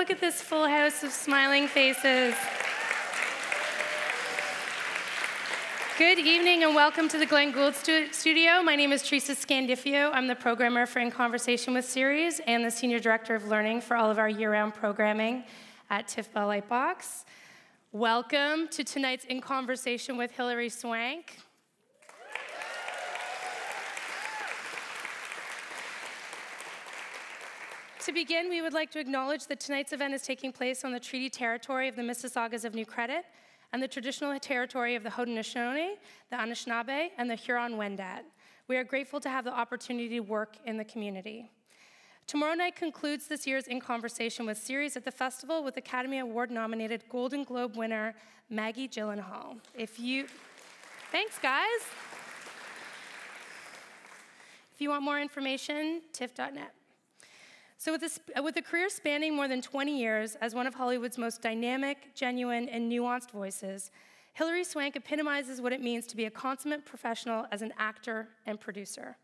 look at this full house of smiling faces. Good evening and welcome to the Glenn Gould stu studio. My name is Teresa Scandiffio. I'm the programmer for In Conversation with Series and the Senior Director of Learning for all of our year-round programming at TIFF Bell Lightbox. Welcome to tonight's In Conversation with Hilary Swank. To begin, we would like to acknowledge that tonight's event is taking place on the treaty territory of the Mississaugas of New Credit and the traditional territory of the Haudenosaunee, the Anishinaabe, and the Huron-Wendat. We are grateful to have the opportunity to work in the community. Tomorrow night concludes this year's In Conversation with series at the festival with Academy Award nominated Golden Globe winner Maggie Gyllenhaal. If you, thanks guys. If you want more information, tiff.net. So, with a, uh, with a, career spanning more than 20 years as one of Hollywood's most dynamic, genuine, and nuanced voices, Hilary Swank epitomizes what it means to be a consummate professional as an actor and producer.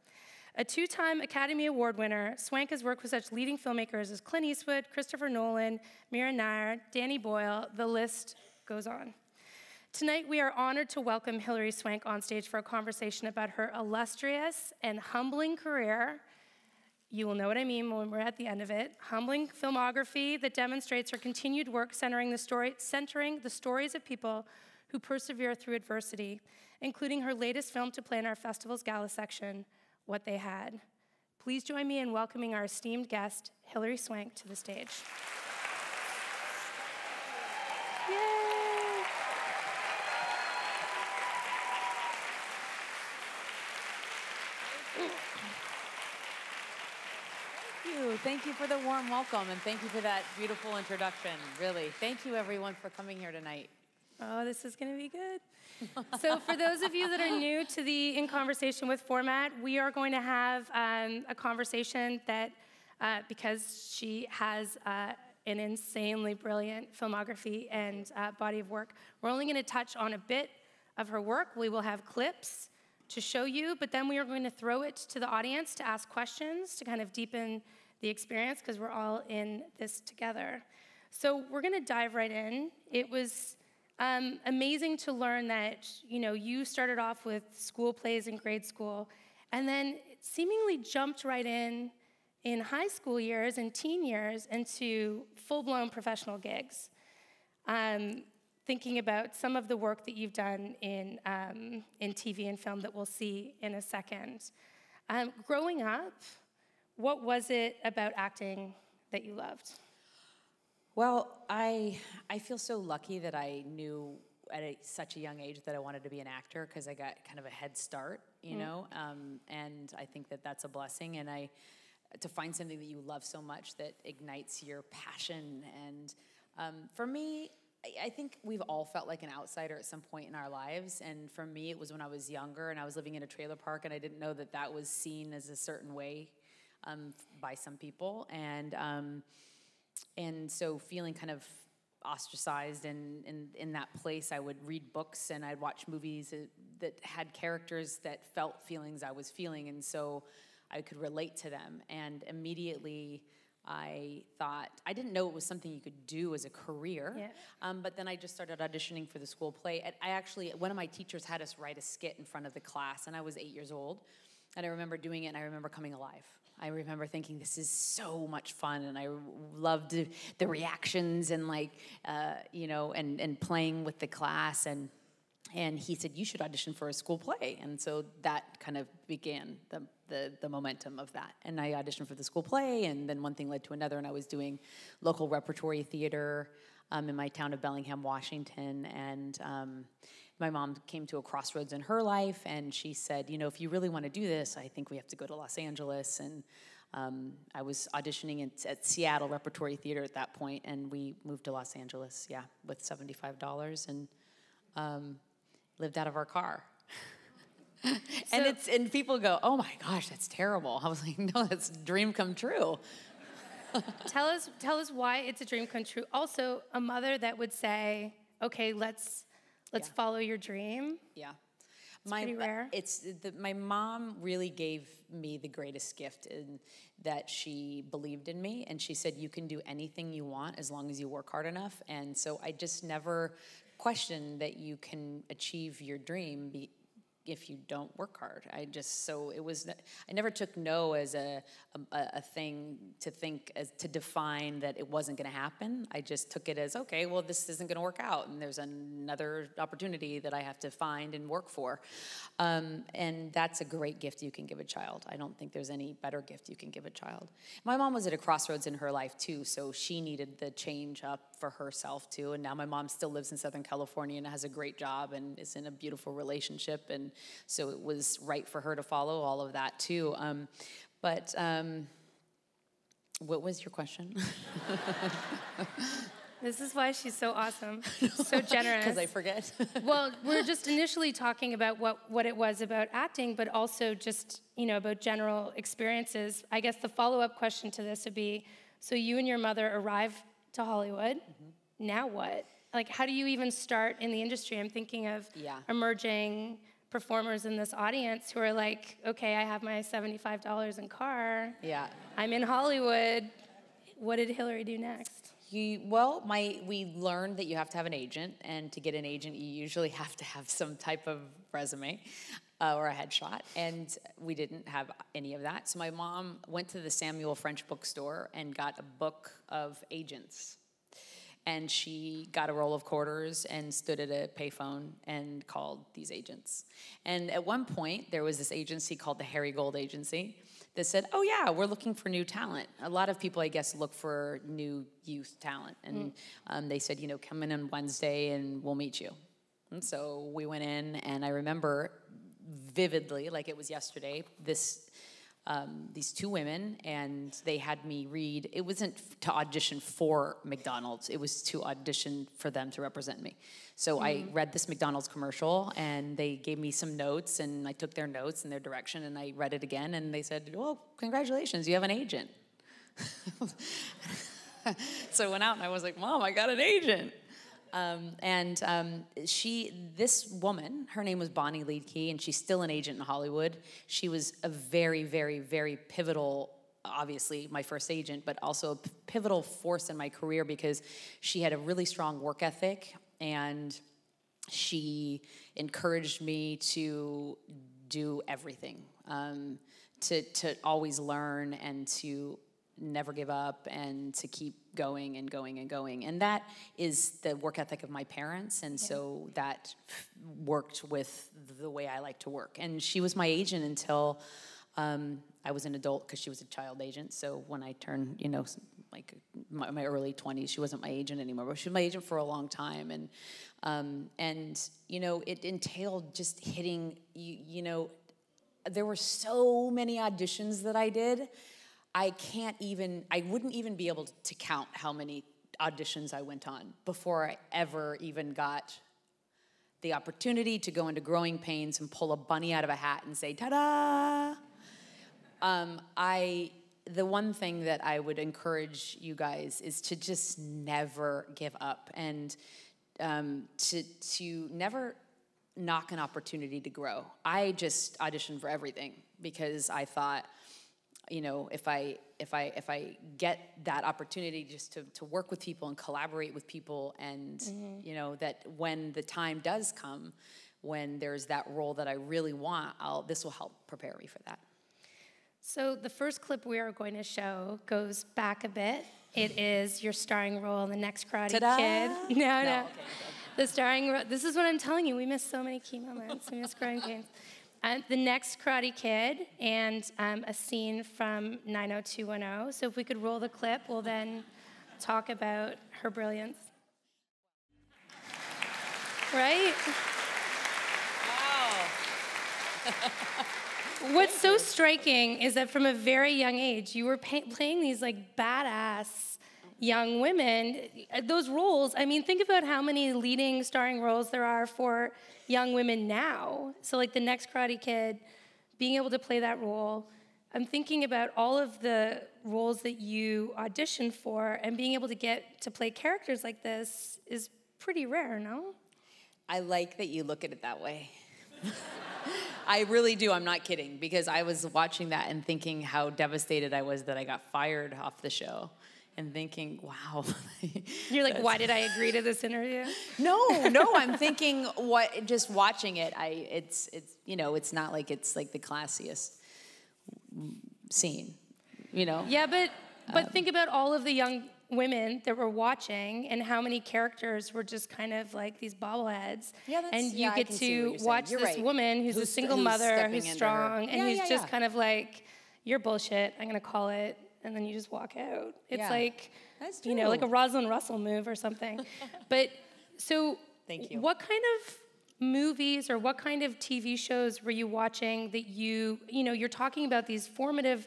A two time Academy Award winner, Swank has worked with such leading filmmakers as Clint Eastwood, Christopher Nolan, Mira Nair, Danny Boyle, the list goes on. Tonight, we are honored to welcome Hilary Swank on stage for a conversation about her illustrious and humbling career you will know what I mean when we're at the end of it. Humbling filmography that demonstrates her continued work centering the, story, centering the stories of people who persevere through adversity, including her latest film to play in our festival's gala section, What They Had. Please join me in welcoming our esteemed guest, Hilary Swank, to the stage. Thank you for the warm welcome and thank you for that beautiful introduction. Really. Thank you, everyone, for coming here tonight. Oh, this is going to be good. so, for those of you that are new to the In Conversation with format, we are going to have um, a conversation that, uh, because she has uh, an insanely brilliant filmography and uh, body of work, we're only going to touch on a bit of her work. We will have clips to show you, but then we are going to throw it to the audience to ask questions to kind of deepen the experience because we're all in this together. So we're going to dive right in. It was um, amazing to learn that you know you started off with school plays in grade school, and then seemingly jumped right in in high school years and teen years into full-blown professional gigs. Um, thinking about some of the work that you've done in, um, in TV and film that we'll see in a second. Um, growing up, what was it about acting that you loved? Well, I I feel so lucky that I knew at a, such a young age that I wanted to be an actor because I got kind of a head start, you mm. know, um, and I think that that's a blessing. And I to find something that you love so much that ignites your passion. And um, for me, I think we've all felt like an outsider at some point in our lives. And for me, it was when I was younger and I was living in a trailer park and I didn't know that that was seen as a certain way um, by some people, and um, and so feeling kind of ostracized and in, in that place i would read books and i'd watch movies that had characters that felt feelings i was feeling. And so i could relate to them. And immediately i thought i didn't know it was something you could do as a career. Yeah. um, but then i just started auditioning for the school play. I actually one of my teachers had us write a skit in front of the class and i was eight years old. And i remember doing it and i remember coming alive I remember thinking this is so much fun, and I loved the reactions and like uh, you know, and and playing with the class and. And he said, "You should audition for a school play," and so that kind of began the, the the momentum of that. And I auditioned for the school play, and then one thing led to another, and I was doing local repertory theater um, in my town of Bellingham, Washington, and um, my mom came to a crossroads in her life and she said, you know, if you really want to do this, I think we have to go to Los Angeles. And um, I was auditioning in, at Seattle Repertory Theater at that point, and we moved to Los Angeles, yeah, with $75 and um, lived out of our car. and so, it's and people go, "Oh my gosh, that's terrible." I was like, "No, that's a dream come true." tell us tell us why it's a dream come true. Also, a mother that would say, "Okay, let's Let's yeah. follow your dream. Yeah. It's my, pretty rare. It's the, my mom really gave me the greatest gift in that she believed in me and she said you can do anything you want as long as you work hard enough. And so I just never questioned that you can achieve your dream be, if you don't work hard. I just so it was I never took no as a a, a thing to think as to define that it wasn't going to happen. I just took it as okay, well this isn't going to work out, and there's another opportunity that I have to find and work for, um, and that's a great gift you can give a child. I don't think there's any better gift you can give a child. My mom was at a crossroads in her life too, so she needed the change up for herself too, and now my mom still lives in Southern California and has a great job and is in a beautiful relationship and so it was right for her to follow all of that too. Um, but um, what was your question? This is why she's so awesome, so generous. Because I forget. well, we're just initially talking about what, what it was about acting, but also just you know about general experiences. I guess the follow up question to this would be: so you and your mother arrive to Hollywood. Mm-hmm. Now what? Like, how do you even start in the industry? I'm thinking of yeah. emerging performers in this audience who are like, okay, I have my $75 in car. Yeah. I'm in Hollywood. What did Hilary do next? You, well, my we learned that you have to have an agent, and to get an agent, you usually have to have some type of resume uh, or a headshot, and we didn't have any of that. So my mom went to the Samuel French bookstore and got a book of agents and she got a roll of quarters and stood at a payphone and called these agents. And at one point, there was this agency called the Harry Gold Agency that said, "Oh yeah, we're looking for new talent." A lot of people, I guess, look for new youth talent, and mm. um, they said, "You know, come in on Wednesday and we'll meet you." And so we went in, and I remember vividly, like it was yesterday, this um, these two women, and they had me read. It wasn't to audition for McDonald's; it was to audition for them to represent me. So mm. I read this McDonald's commercial, and they gave me some notes, and I took their notes and their direction, and I read it again, and they said, "Well, congratulations, you have an agent." so I went out, and I was like, "Mom, I got an agent." Um, and um, she, this woman, her name was Bonnie Liedtke, and she's still an agent in Hollywood. She was a very, very, very pivotal obviously my first agent, but also a pivotal force in my career because she had a really strong work ethic and she encouraged me to do everything, um, to, to always learn and to never give up and to keep going and going and going. And that is the work ethic of my parents. And yeah. so that worked with the way I like to work. And she was my agent until um, I was an adult because she was a child agent. So when I turned, you know, like my, my, early 20s, she wasn't my agent anymore, but she was my agent for a long time. And, um, and you know, it entailed just hitting, you, you know, there were so many auditions that I did I can't even, I wouldn't even be able to count how many auditions I went on before I ever even got the opportunity to go into growing pains and pull a bunny out of a hat and say, ta da! Um, I, the one thing that I would encourage you guys is to just never give up and um, to, to never knock an opportunity to grow. I just auditioned for everything because I thought, you know if i if i if i get that opportunity just to, to work with people and collaborate with people and mm-hmm. you know that when the time does come when there's that role that i really want i'll this will help prepare me for that. So the first clip we are going to show goes back a bit. It is your starring role in the next karate Ta-da! kid. No no, no. Okay, the starring role this is what i'm telling you. We missed so many key moments. We missed growing pains uh, the next Karate Kid and um, a scene from 90210. So if we could roll the clip, we'll then talk about her brilliance. Right? Wow. What's so striking is that from a very young age, you were playing these like badass young women. Uh, those roles, I mean, think about how many leading starring roles there are for young women now. So, like the next Karate Kid, being able to play that role. I'm thinking about all of the roles that you auditioned for, and being able to get to play characters like this is pretty rare, no? I like that you look at it that way. I really do. I'm not kidding because I was watching that and thinking how devastated I was that I got fired off the show and thinking, wow. You're like, why did I agree to this interview? no, no, I'm thinking what just watching it, I it's it's you know, it's not like it's like the classiest scene. You know? Yeah, but but um, think about all of the young women that were watching and how many characters were just kind of like these bobbleheads. Yeah, that's, and you yeah, get to watch this right. woman who's, who's, a single who's mother, who's strong, yeah, and who's yeah, just kind of like, you're bullshit, I'm gonna call it, and then you just walk out. It's like, you know, like a Rosalind Russell move or something. but so, Thank you. what kind of movies or what kind of TV shows were you watching that you, you know, you're talking about these formative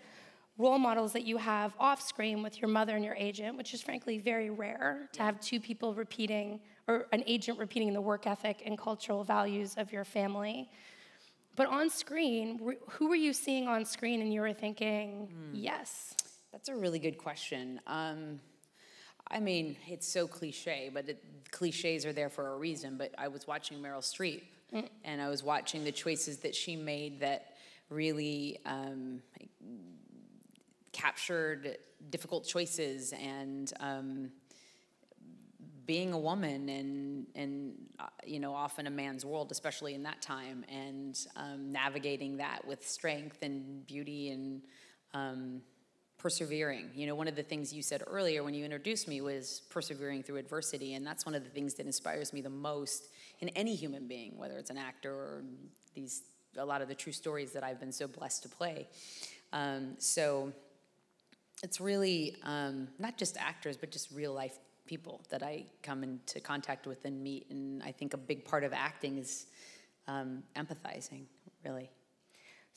role models that you have off screen with your mother and your agent, which is frankly very rare to have two people repeating, or an agent repeating the work ethic and cultural values of your family. But on screen, who were you seeing on screen and you were thinking, mm. yes? That's a really good question. Um, I mean, it's so cliche, but it, cliches are there for a reason. But I was watching Meryl Streep, mm. and I was watching the choices that she made that really um, captured difficult choices and um, being a woman and and uh, you know often a man's world especially in that time and um, navigating that with strength and beauty and um, persevering you know one of the things you said earlier when you introduced me was persevering through adversity and that's one of the things that inspires me the most in any human being whether it's an actor or these a lot of the true stories that i've been so blessed to play um, so it's really um, not just actors, but just real life people that I come into contact with and meet. And I think a big part of acting is um, empathizing, really.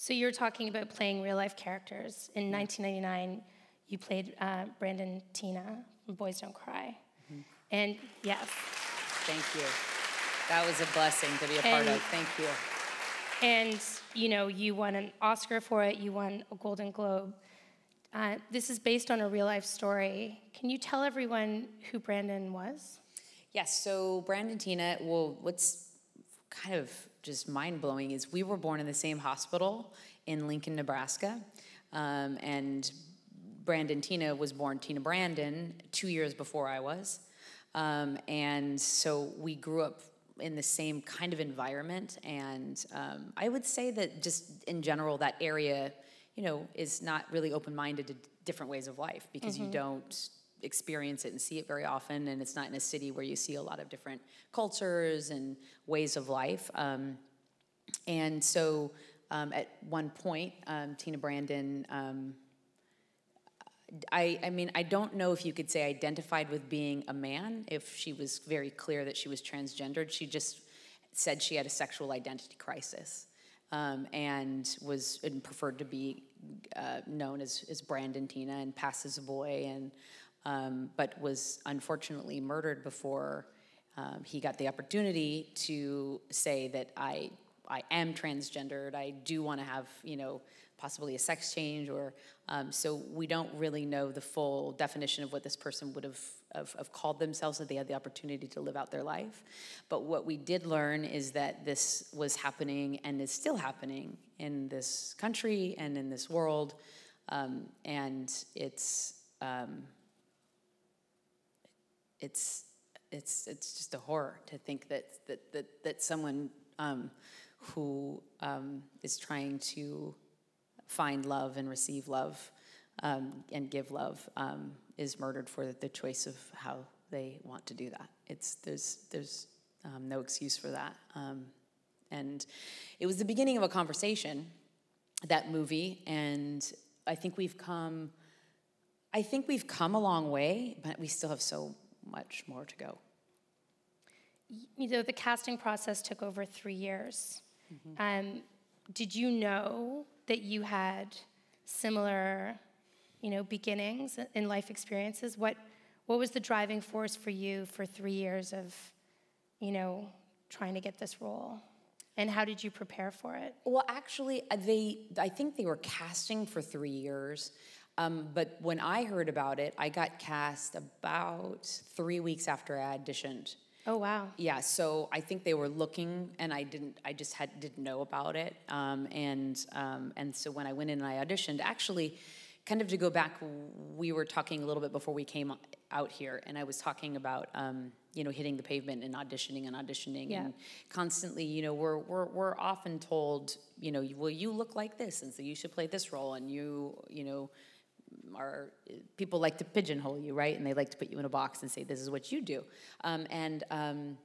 So you're talking about playing real life characters. In 1999, you played uh, Brandon Teena from Boys Don't Cry. Mm-hmm. And yes. Thank you. That was a blessing to be a and, part of. Thank you. And, you know, you won an Oscar for it, you won a Golden Globe. Uh, this is based on a real life story. Can you tell everyone who Brandon was? Yes, so Brandon Teena. well, what's kind of just mind blowing is we were born in the same hospital in Lincoln, Nebraska. Um, and Brandon Teena was born Teena Brandon two years before I was. Um, and so we grew up in the same kind of environment. And um, I would say that just in general, that area you know, is not really open minded to different ways of life because mm-hmm. you don't experience it and see it very often, and it's not in a city where you see a lot of different cultures and ways of life. Um, and so, um, at one point, um, Teena Brandon. Um, I, I mean, I don't know if you could say identified with being a man, if she was very clear that she was transgendered. She just said she had a sexual identity crisis um, and was and preferred to be uh, known as, as Brandon Teena and pass as a boy, and um, but was unfortunately murdered before um, he got the opportunity to say that I I am transgendered. I do want to have you know possibly a sex change or um, so we don't really know the full definition of what this person would have, have, called themselves if they had the opportunity to live out their life but what we did learn is that this was happening and is still happening in this country and in this world um, and it's um, it's it's it's just a horror to think that that that, that someone um, who um, is trying to find love and receive love um, and give love um, is murdered for the choice of how they want to do that. It's there's there's um, no excuse for that. Um, and it was the beginning of a conversation, that movie, and I think we've come. I think we've come a long way, but we still have so much more to go. You know, the casting process took over three years. Mm-hmm. Um, did you know that you had similar, you know, beginnings in life experiences? What what was the driving force for you for three years of, you know, trying to get this role? And how did you prepare for it? Well, actually, uh, they I think they were casting for three years. Um, but when I heard about it, I got cast about three weeks after I auditioned. Oh wow. Yeah, so I think they were looking, and I didn't. I just had didn't know about it, um, and um, and so when I went in and I auditioned, actually, kind of to go back, we were talking a little bit before we came out here, and I was talking about um, you know hitting the pavement and auditioning and auditioning, Yeah. and constantly, you know, we're we're we're often told, you know, well, you look like this, and so you should play this role, and you you know are people like to pigeonhole you, right? And they like to put you in a box and say this is what you do. Um, and um,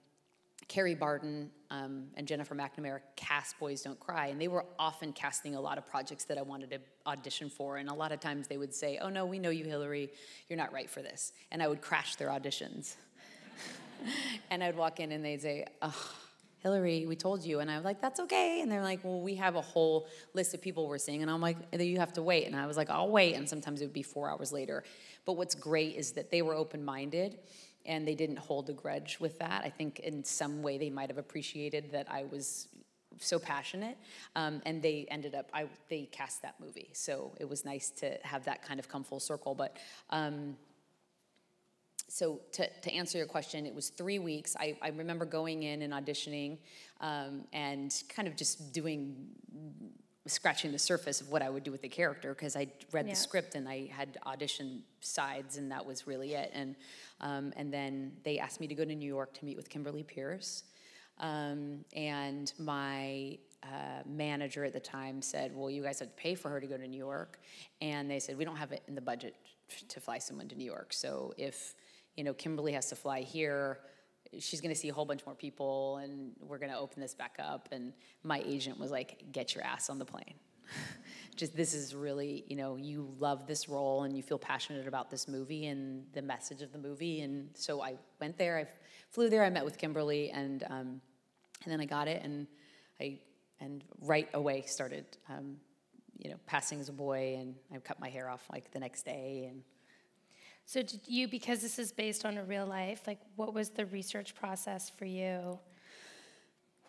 Kerry Barden um, and Jennifer McNamara cast Boys Don't Cry, and they were often casting a lot of projects that I wanted to audition for. And a lot of times they would say, "Oh no, we know you, Hilary. You're not right for this," and I would crash their auditions. and I'd walk in and they'd say, "Oh." Hilary, we told you. And I was like, that's okay. And they're like, well, we have a whole list of people we're seeing. And I'm like, you have to wait. And I was like, I'll wait. And sometimes it would be four hours later. But what's great is that they were open minded and they didn't hold a grudge with that. I think in some way they might have appreciated that I was so passionate. Um, and they ended up, I, they cast that movie. So it was nice to have that kind of come full circle. But, um, so to, to answer your question, it was three weeks. I, I remember going in and auditioning um, and kind of just doing, scratching the surface of what I would do with the character because I read Yeah. the script and I had audition sides and that was really it. And, um, and then they asked me to go to New York to meet with Kimberly Peirce. Um, and my uh, manager at the time said, Well, you guys have to pay for her to go to New York. And they said, We don't have it in the budget to fly someone to New York. So if you know Kimberly has to fly here, she's going to see a whole bunch more people, and we're going to open this back up. And my agent was like, Get your ass on the plane. Just this is really, you know, you love this role and you feel passionate about this movie and the message of the movie. And so I went there, I flew there, I met with Kimberly, and um, and then I got it, and I and right away started, um, you know, passing as a boy, and I cut my hair off like the next day, and So did you, because this is based on a real life, like what was the research process for you?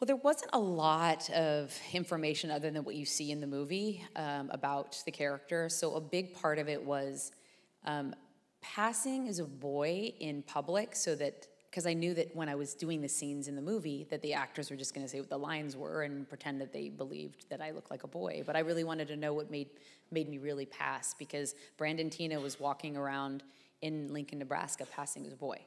Well, there wasn't a lot of information other than what you see in the movie um, about the character. So a big part of it was um, passing as a boy in public, so that because I knew that when I was doing the scenes in the movie, that the actors were just going to say what the lines were and pretend that they believed that I looked like a boy. But I really wanted to know what made made me really pass because Brandon Teena was walking around in Lincoln, Nebraska, passing as a boy.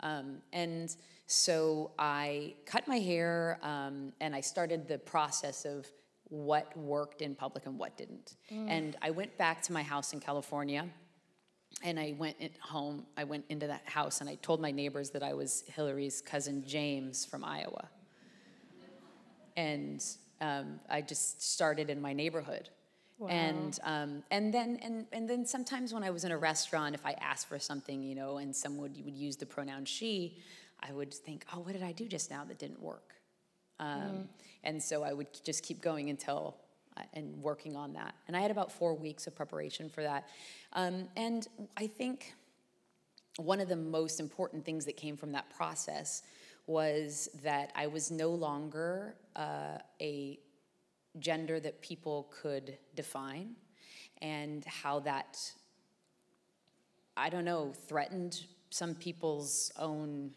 Um, and so I cut my hair um, and I started the process of what worked in public and what didn't. And I went back to my house in California and I went home, I went into that house and I told my neighbors that I was Hilary's cousin James from Iowa. And um, I just started in my neighborhood. And um, and then and and then sometimes when I was in a restaurant, if I asked for something, you know, and someone would, would use the pronoun she, I would think, oh, what did I do just now that didn't work? Um, And so I would just keep going until uh, and working on that. And I had about four weeks of preparation for that. Um, and I think one of the most important things that came from that process was that I was no longer uh, a gender that people could define and how that, I don't know, threatened some people's own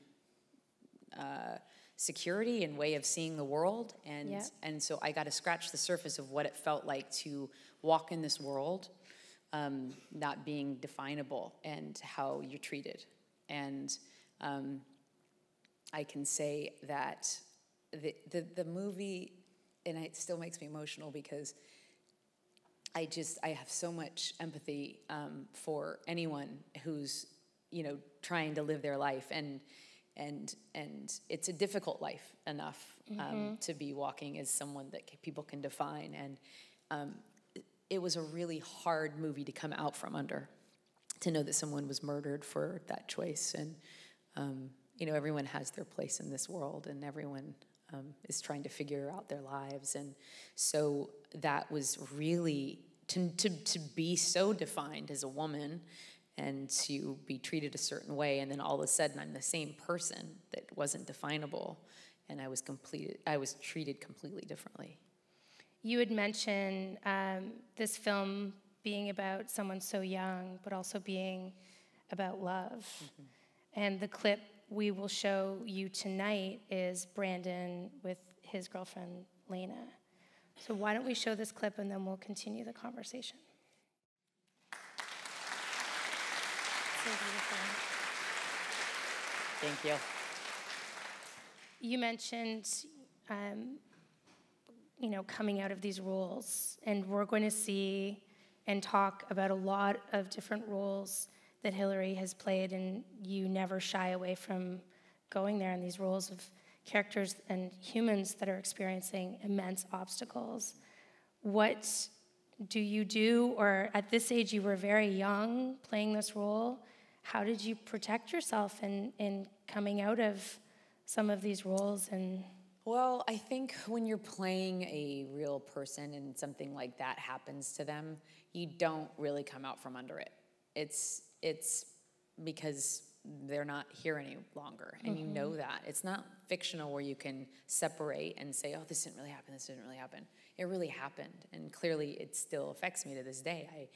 uh, security and way of seeing the world. And, Yeah. and so I got to scratch the surface of what it felt like to walk in this world um, not being definable and how you're treated. And um, I can say that the, the, the movie, and it still makes me emotional because I just, I have so much empathy um, for anyone who's, you know, trying to live their life. And, and, and it's a difficult life enough um, to be walking as someone that people can define. And um, it- it was a really hard movie to come out from under to know that someone was murdered for that choice. And, um, you know, everyone has their place in this world and everyone um, is trying to figure out their lives. And so that was really, to, to, to be so defined as a woman and to be treated a certain way, and then all of a sudden I'm the same person that wasn't definable. And I was completed, I was treated completely differently. You had mentioned um, this film being about someone so young, but also being about love. And the clip we will show you tonight is Brandon with his girlfriend, Lena. So why don't we show this clip and then we'll continue the conversation. So. Thank you. You mentioned, um, you know, coming out of these roles, and we're going to see and talk about a lot of different roles that Hilary has played, and you never shy away from going there in these roles of characters and humans that are experiencing immense obstacles. What do you do, or at this age, you were very young playing this role? How did you protect yourself in, in coming out of some of these roles and well, I think when you're playing a real person and something like that happens to them, you don't really come out from under it. It's it's because they're not here any longer and mm-hmm. you know mm-hmm. that. It's not fictional where you can separate and say, "Oh, this didn't really happen. This didn't really happen." It really happened, and clearly it still affects me to this day. I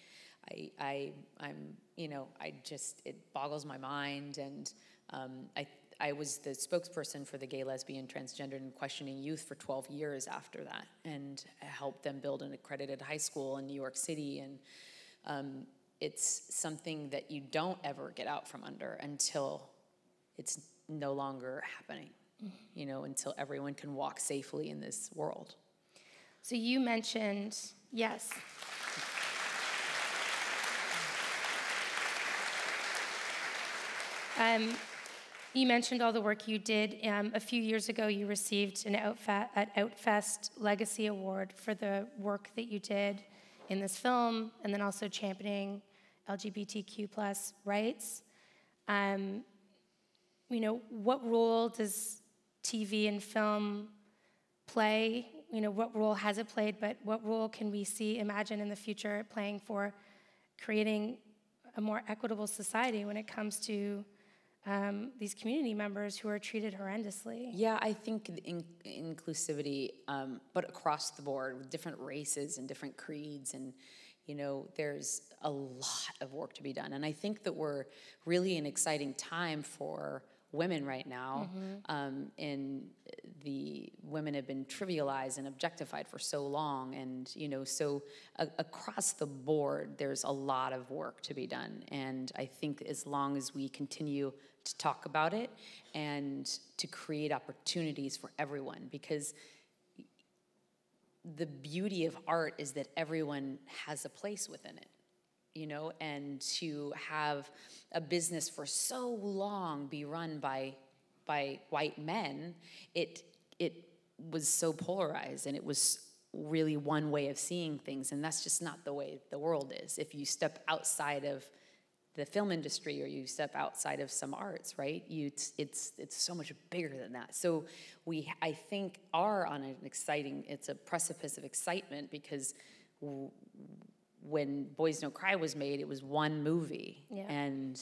I, I, I'm, you know, I just, it boggles my mind. And um, I, I was the spokesperson for the gay, lesbian, transgender, and questioning youth for 12 years after that and helped them build an accredited high school in New York City. And um, it's something that you don't ever get out from under until it's no longer happening, mm-hmm. you know, until everyone can walk safely in this world. So you mentioned, yes. Um, you mentioned all the work you did. Um, a few years ago, you received an Outfest, an Outfest Legacy Award for the work that you did in this film, and then also championing LGBTQ plus rights. Um, you know, what role does TV and film play? You know, what role has it played, but what role can we see, imagine in the future playing for creating a more equitable society when it comes to um, these community members who are treated horrendously. Yeah, I think in, inclusivity, um, but across the board with different races and different creeds, and you know, there's a lot of work to be done. And I think that we're really an exciting time for women right now. Mm-hmm. Um, and the women have been trivialized and objectified for so long. And, you know, so a- across the board, there's a lot of work to be done. And I think as long as we continue to talk about it and to create opportunities for everyone, because the beauty of art is that everyone has a place within it you know, and to have a business for so long be run by by white men, it it was so polarized and it was really one way of seeing things and that's just not the way the world is. If you step outside of the film industry or you step outside of some arts, right? You it's it's, it's so much bigger than that. So we I think are on an exciting it's a precipice of excitement because when Boys Don't Cry was made, it was one movie, yeah. and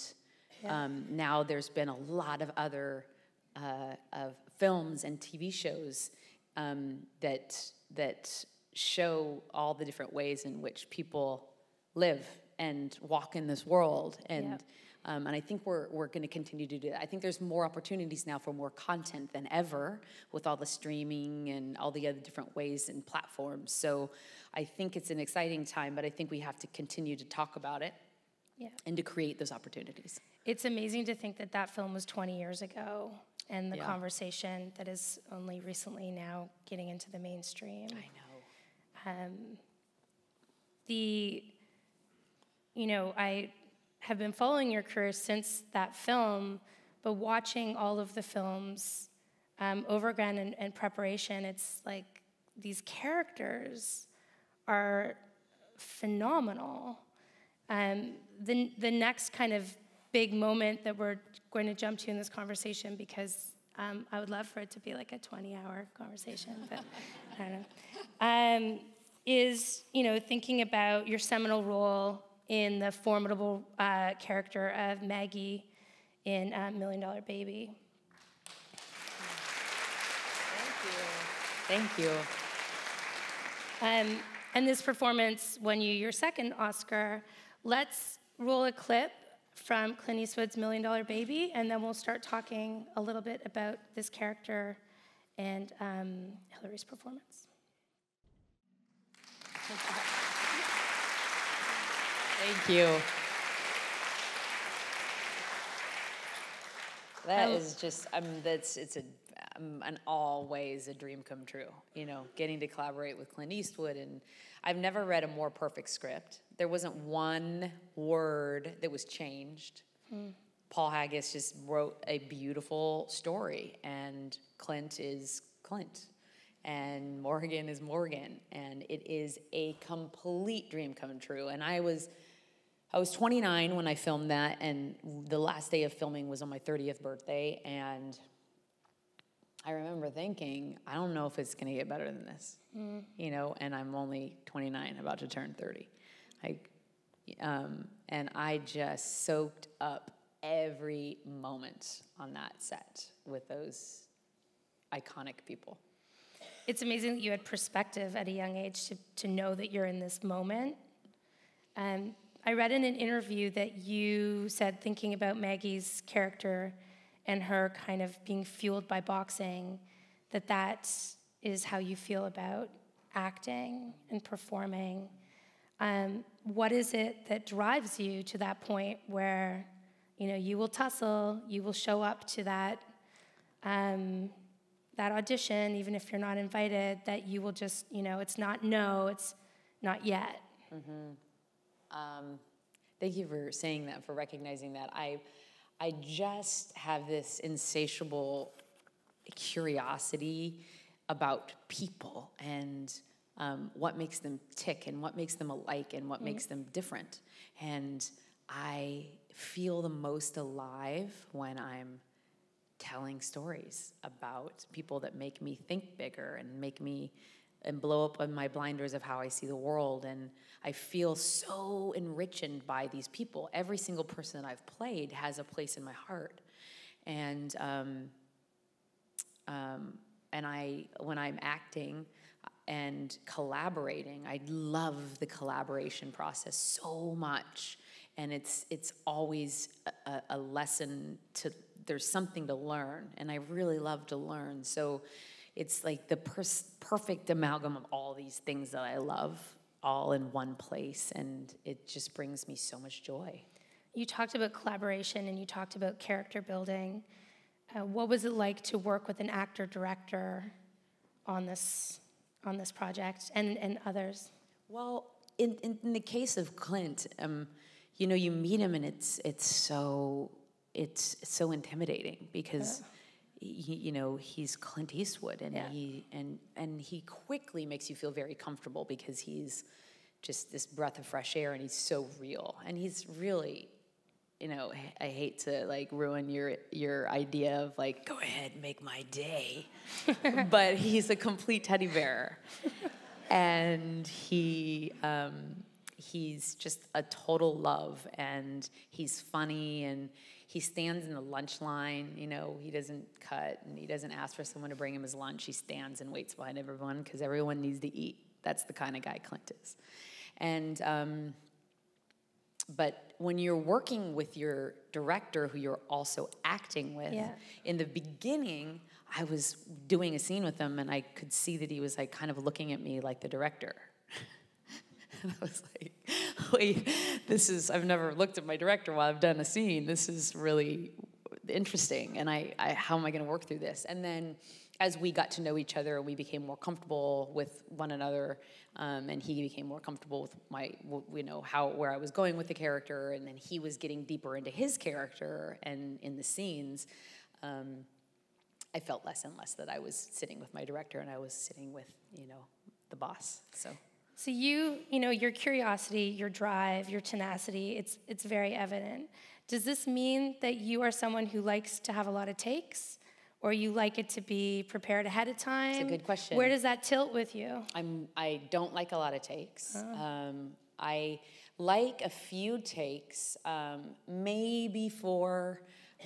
yeah. Um, now there's been a lot of other uh, of films and TV shows um, that that show all the different ways in which people live and walk in this world and. Yeah. Um, and I think we're, we're going to continue to do that. I think there's more opportunities now for more content than ever with all the streaming and all the other different ways and platforms. So I think it's an exciting time, but I think we have to continue to talk about it yeah. and to create those opportunities. It's amazing to think that that film was 20 years ago and the yeah. conversation that is only recently now getting into the mainstream. I know. Um, the, you know, I have been following your career since that film, but watching all of the films um, over again in, in preparation, it's like these characters are phenomenal. Um, the, the next kind of big moment that we're going to jump to in this conversation, because um, I would love for it to be like a 20 hour conversation, but I don't know, um, is, you know, thinking about your seminal role in the formidable uh, character of Maggie in uh, Million Dollar Baby. Thank you. Thank you. Um, and this performance won you your second Oscar. Let's roll a clip from Clint Eastwood's Million Dollar Baby, and then we'll start talking a little bit about this character and um, Hilary's performance. Thank you. That is just, um, that's, it's a, um, an always a dream come true, you know, getting to collaborate with Clint Eastwood. And I've never read a more perfect script. There wasn't one word that was changed. Hmm. Paul Haggis just wrote a beautiful story, and Clint is Clint, and Morgan is Morgan, and it is a complete dream come true. And I was I was 29 when I filmed that, and the last day of filming was on my 30th birthday. And I remember thinking, I don't know if it's going to get better than this, mm. you know. And I'm only 29, about to turn 30. I, um, and I just soaked up every moment on that set with those iconic people. It's amazing that you had perspective at a young age to, to know that you're in this moment. Um, I read in an interview that you said, thinking about Maggie's character and her kind of being fueled by boxing, that that is how you feel about acting and performing. Um, what is it that drives you to that point where, you know, you will tussle, you will show up to that um, that audition, even if you're not invited, that you will just, you know, it's not no, it's not yet. Mm-hmm. Um, thank you for saying that, for recognizing that. I, I just have this insatiable curiosity about people and um, what makes them tick and what makes them alike and what mm makes them different. And I feel the most alive when I'm telling stories about people that make me think bigger and make me and blow up on my blinders of how I see the world. And I feel so enriched by these people. Every single person that I've played has a place in my heart. And um, um, and I, when I'm acting and collaborating, I love the collaboration process so much. And it's it's always a, a lesson to. There's something to learn, and I really love to learn. So it's like the pers- perfect amalgam of all these things that I love all in one place and it just brings me so much joy. You talked about collaboration and you talked about character building. Uh, what was it like to work with an actor director on this on this project and, and others? Well, in, in, in the case of Clint, um, you know, you meet him and it's it's so it's so intimidating because yeah he, you know, he's Clint Eastwood, and yeah. he and and he quickly makes you feel very comfortable because he's just this breath of fresh air, and he's so real, and he's really, you know, I hate to like ruin your your idea of like go ahead, make my day, but he's a complete teddy bear, and he. Um, he's just a total love and he's funny and he stands in the lunch line. You know, he doesn't cut and he doesn't ask for someone to bring him his lunch. He stands and waits behind everyone because everyone needs to eat. That's the kind of guy Clint is. And, um, but when you're working with your director who you're also acting with, yeah. in the beginning, I was doing a scene with him and I could see that he was like kind of looking at me like the director. and I was like, wait, this is, I've never looked at my director while I've done a scene. This is really interesting. And I, I how am I going to work through this? And then as we got to know each other, we became more comfortable with one another, um, and he became more comfortable with my, you know, how where I was going with the character, and then he was getting deeper into his character and in the scenes. Um, I felt less and less that I was sitting with my director, and I was sitting with, you know, the boss. So. So you, you know, your curiosity, your drive, your tenacity, it's it's very evident. Does this mean that you are someone who likes to have a lot of takes? Or you like it to be prepared ahead of time? It's a good question. Where does that tilt with you? I'm I don't like a lot of takes. Oh. Um, I like a few takes, um, maybe four,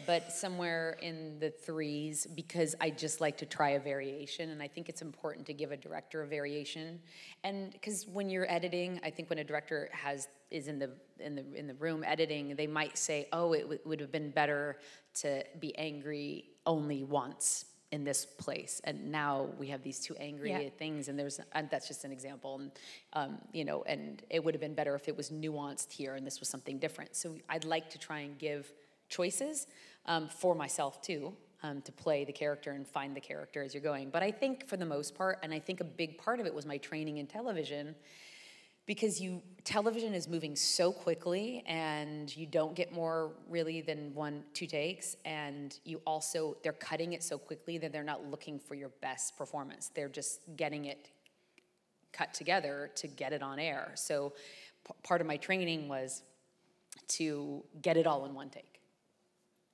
but somewhere in the threes because I just like to try a variation, and I think it's important to give a director a variation. And because when you're editing, I think when a director has is in the in the in the room editing, they might say, "Oh, it would have been better to be angry only once." in this place and now we have these two angry Yeah. things and there's and that's just an example and um, you know and it would have been better if it was nuanced here and this was something different so i'd like to try and give choices um, for myself too um, to play the character and find the character as you're going. But i think for the most part and i think a big part of it was my training in television because you television is moving so quickly and you don't get more really than one two takes and you also they're cutting it so quickly that they're not looking for your best performance. They're just getting it cut together to get it on air. So part of my training was to get it all in one take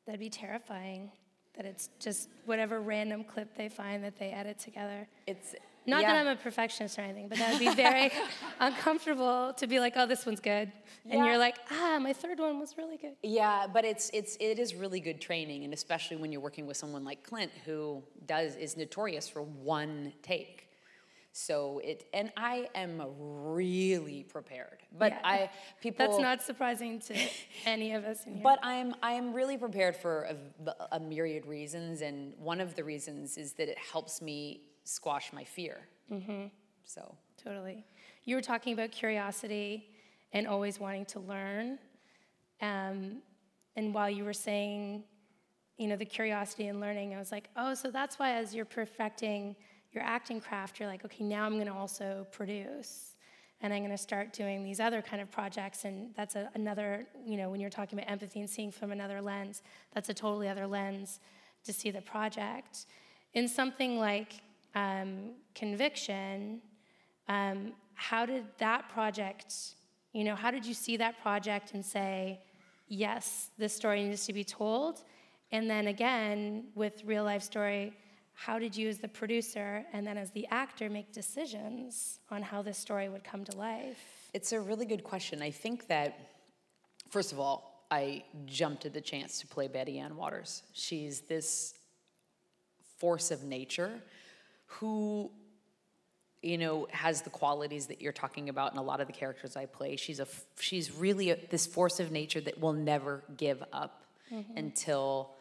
That'd be terrifying. That it's just whatever random clip they find that they edit together. it's Not yeah. that I'm a perfectionist or anything, but that would be very uncomfortable to be like, oh, this one's good. And you're like, ah, my third one was really good. Yeah, but it's it's it is really good training, and especially when you're working with someone like Clint, who does is notorious for one take. So it and I am really prepared, but Yeah. I people That's not surprising to any of us in here. But I'm I'm really prepared for a, a myriad reasons, and one of the reasons is that it helps me squash my fear. Mm-hmm. So Totally. You were talking about curiosity and always wanting to learn. Um, and while you were saying, you know, the curiosity and learning, I was like, oh, so that's why as you're perfecting your acting craft, you're like, okay, now I'm going to also produce. And I'm going to start doing these other kind of projects. And that's a, another, you know, when you're talking about empathy and seeing from another lens, that's a totally other lens to see the project. In something like um, conviction, um, how did that project, you know, how did you see that project and say, yes, this story needs to be told? And then again, with real life story, how did you as the producer and then as the actor make decisions on how this story would come to life? It's a really good question. I think that, first of all, I jumped at the chance to play Betty Anne Waters. She's this force of nature who, you know, has the qualities that you're talking about in a lot of the characters I play. She's a, she's really a, this force of nature that will never give up mm-hmm. until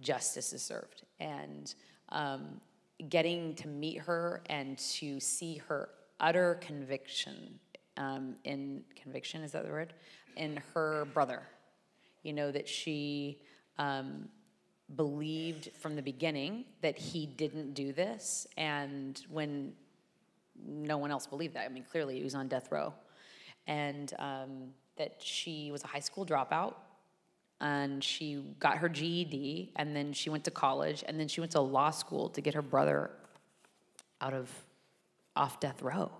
justice is served. And um, getting to meet her and to see her utter conviction um, in conviction is that the word? In her brother. You know that she um, believed from the beginning that he didn't do this and when no one else believed that. I mean clearly he was on death row. And um, that she was a high school dropout and she got her GED, and then she went to college, and then she went to law school to get her brother out of off death row.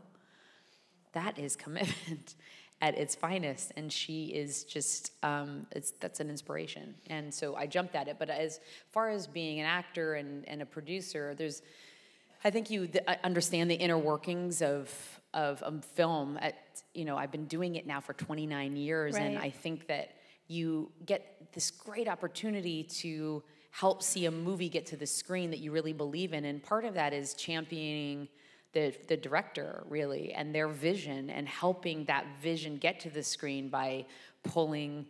That is commitment at its finest, and she is just um, it's that's an inspiration. And so I jumped at it. But as far as being an actor and, and a producer, there's I think you th- uh, understand the inner workings of of um, film. At you know, I've been doing it now for 29 years, and I think that you get this great opportunity to help see a movie get to the screen that you really believe in, and part of that is championing the the director really and their vision and helping that vision get to the screen by pulling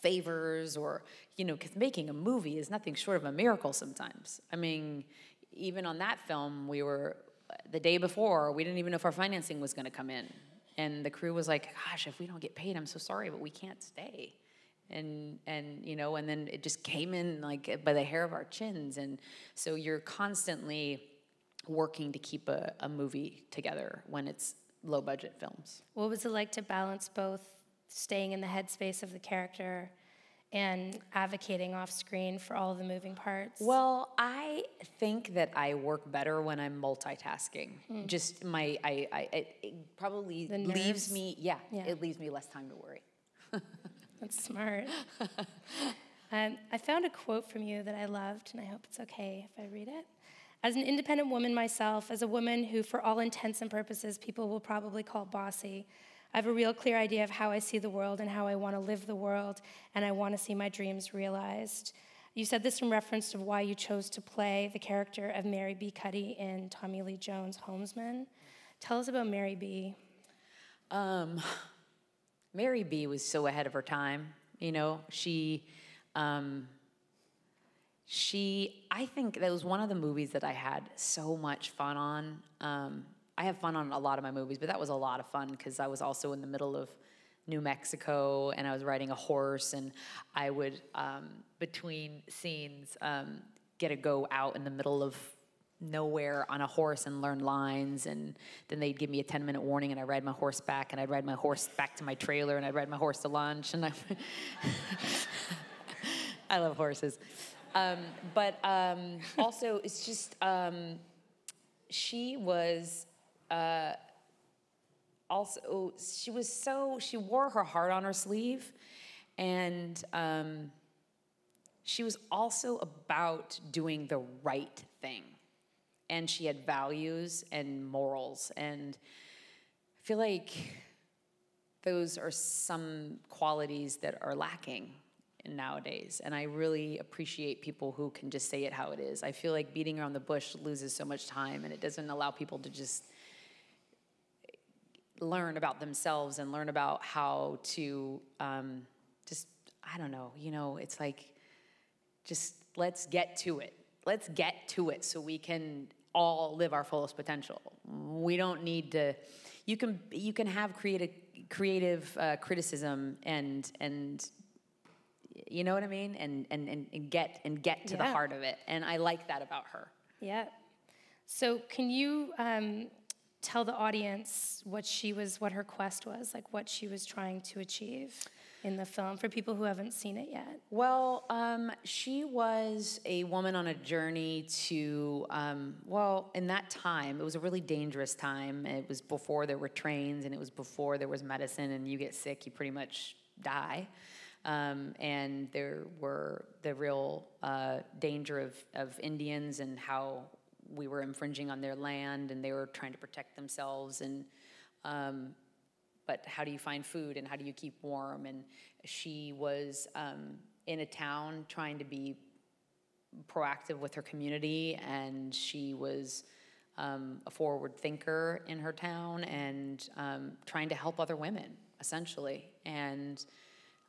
favors or you know because making a movie is nothing short of a miracle sometimes. I mean even on that film we were the day before we didn't even know if our financing was going to come in. And the crew was like gosh if we don't get paid i'm so sorry but we can't stay and and you know and then it just came in like by the hair of our chins and so you're constantly working to keep a, a movie together when it's low budget films What was it like to balance both staying in the headspace of the character and advocating off screen for all the moving parts? Well, I think that I work better when I'm multitasking. Hmm. Just my, I, I it, it probably leaves me, yeah, Yeah. it leaves me less time to worry. That's smart. um, I found a quote from you that I loved, and I hope it's okay if I read it. As an independent woman myself, as a woman who, for all intents and purposes, people will probably call bossy, I have a real clear idea of how I see the world and how I want to live the world, and I want to see my dreams realized. You said this in reference to why you chose to play the character of Mary B. Cuddy in Tommy Lee Jones' Homesman. Tell us about Mary B. Um, Mary B was so ahead of her time. You know, she, um, she, I think that was one of the movies that I had so much fun on. Um, I have fun on a lot of my movies, but that was a lot of fun because I was also in the middle of New Mexico and I was riding a horse and I would, um, between scenes, um, get to go out in the middle of nowhere on a horse and learn lines. And then they'd give me a 10 minute warning and I'd ride my horse back and I'd ride my horse back to my trailer and I'd ride my horse to lunch. And I, I love horses. Um, but um, also it's just, um, she was, uh, also she was so she wore her heart on her sleeve. And um, she was also about doing the right thing and she had values and morals. And i feel like those are some qualities that are lacking nowadays. And i really appreciate people who can just say it how it is. I feel like beating around the bush loses so much time and it doesn't allow people to just learn about themselves and learn about how to um, just i don't know you know it's like just let's get to it. Let's get to it so we can all live our fullest potential. We don't need to you can you can have creative creative uh, criticism and and you know what i mean? And and and, get and get to yeah. the heart of it. And i like that about her. Yeah. So can you um, tell the audience what she was, what her quest was, like what she was trying to achieve in the film for people who haven't seen it yet? Well, um, she was a woman on a journey to, um, well, in that time, it was a really dangerous time. It was before there were trains and it was before there was medicine, and you get sick, you pretty much die. Um, and there were the real uh, danger of, of Indians and how we were infringing on their land and they were trying to protect themselves and um, but how do you find food and how do you keep warm? And she was um, in a town trying to be proactive with her community and she was um, a forward thinker in her town and um, trying to help other women essentially. And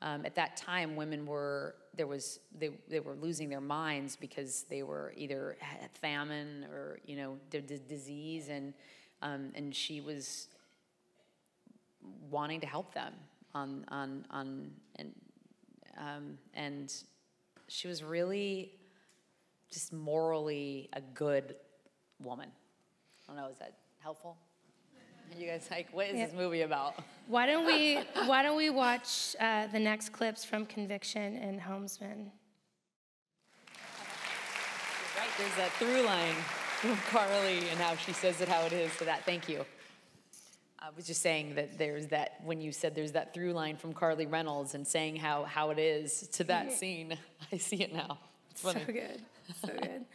um, at that time, women were there was they they were losing their minds because they were either famine or you know disease, and um, and she was wanting to help them on on on and um, and she was really just morally a good woman. I don't know, is that helpful? You guys like, what is yeah. this movie about? Why don't we Why don't we watch uh, the next clips from Conviction and Homesman? Right, there's that through line from Carly and how she says it how it is. So that, thank you. I was just saying that there's that when you said there's that through line from Carly Reynolds and saying how how it is to that scene. I see it now. It's funny. So good, so good.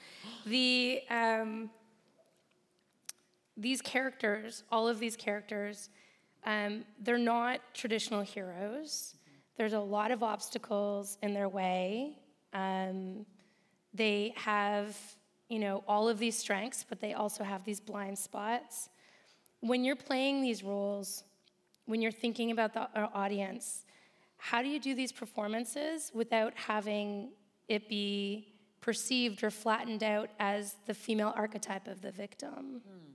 The um, these characters, all of these characters, um, they're not traditional heroes. There's a lot of obstacles in their way. Um, they have, you know, all of these strengths, but they also have these blind spots. When you're playing these roles, when you're thinking about the audience, how do you do these performances without having it be perceived or flattened out as the female archetype of the victim? Hmm.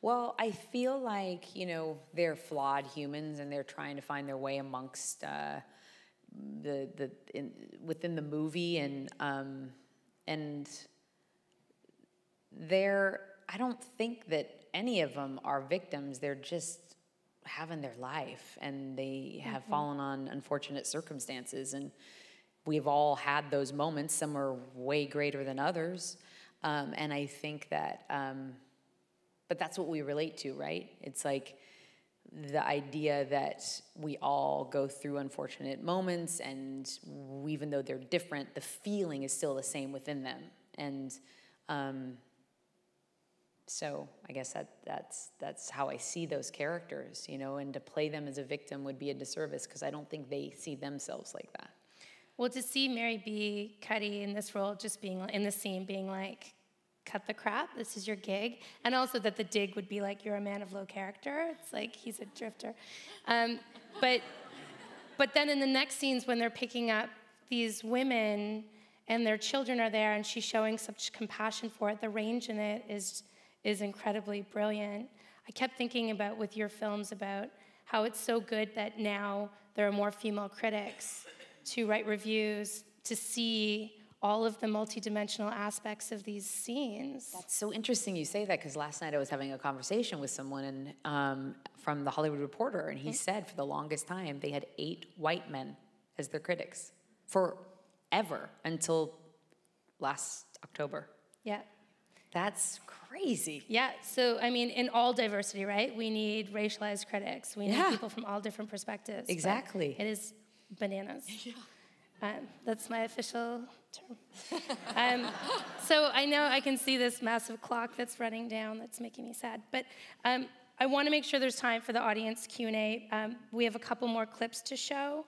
Well, I feel like, you know, they're flawed humans and they're trying to find their way amongst uh, the, the, in, within the movie and, um, and they're, I don't think that any of them are victims. They're just having their life and they have mm-hmm. fallen on unfortunate circumstances. And we've all had those moments. Some are way greater than others. Um, and I think that, um, but that's what we relate to, right? It's like the idea that we all go through unfortunate moments, and even though they're different, the feeling is still the same within them. And um, so I guess that that's that's how I see those characters, you know. And to play them as a victim would be a disservice because I don't think they see themselves like that. Well, to see Mary B. Cuddy in this role, just being in the scene, being like, cut the crap, this is your gig. And also that the dig would be like, you're a man of low character. It's like he's a drifter. Um, but, but then in the next scenes, when they're picking up these women and their children are there and she's showing such compassion for it, the range in it is, is incredibly brilliant. I kept thinking about with your films about how it's so good that now there are more female critics to write reviews, to see all of the multidimensional aspects of these scenes. That's so interesting you say that because last night I was having a conversation with someone and, um, from the Hollywood Reporter, and he mm-hmm. said for the longest time they had eight white men as their critics forever until last October. Yeah. That's crazy. Yeah. So, I mean, in all diversity, right? We need racialized critics. We need yeah. people from all different perspectives. Exactly. It is bananas. Yeah. Um, that's my official term. um, so I know I can see this massive clock that's running down that's making me sad. But um, I want to make sure there's time for the audience Q&A. Um, we have a couple more clips to show.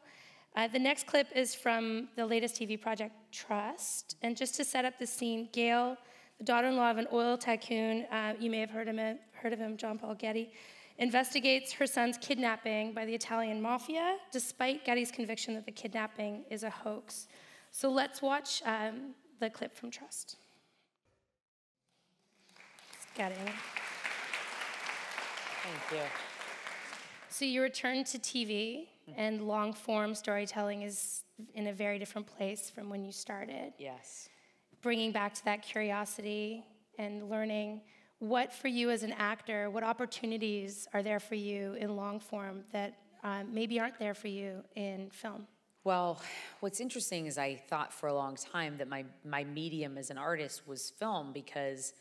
Uh, the next clip is from the latest TV project, Trust. And just to set up the scene, Gail, the daughter-in-law of an oil tycoon, uh, you may have heard, him, heard of him, John Paul Getty, investigates her son's kidnapping by the Italian mafia, despite Getty's conviction that the kidnapping is a hoax. So let's watch um, the clip from Trust. Getty. Thank you. So you return to TV, and long form storytelling is in a very different place from when you started. Yes. Bringing back to that curiosity and learning what for you as an actor, what opportunities are there for you in long form that um, maybe aren't there for you in film? Well, what's interesting is I thought for a long time that my, my medium as an artist was film because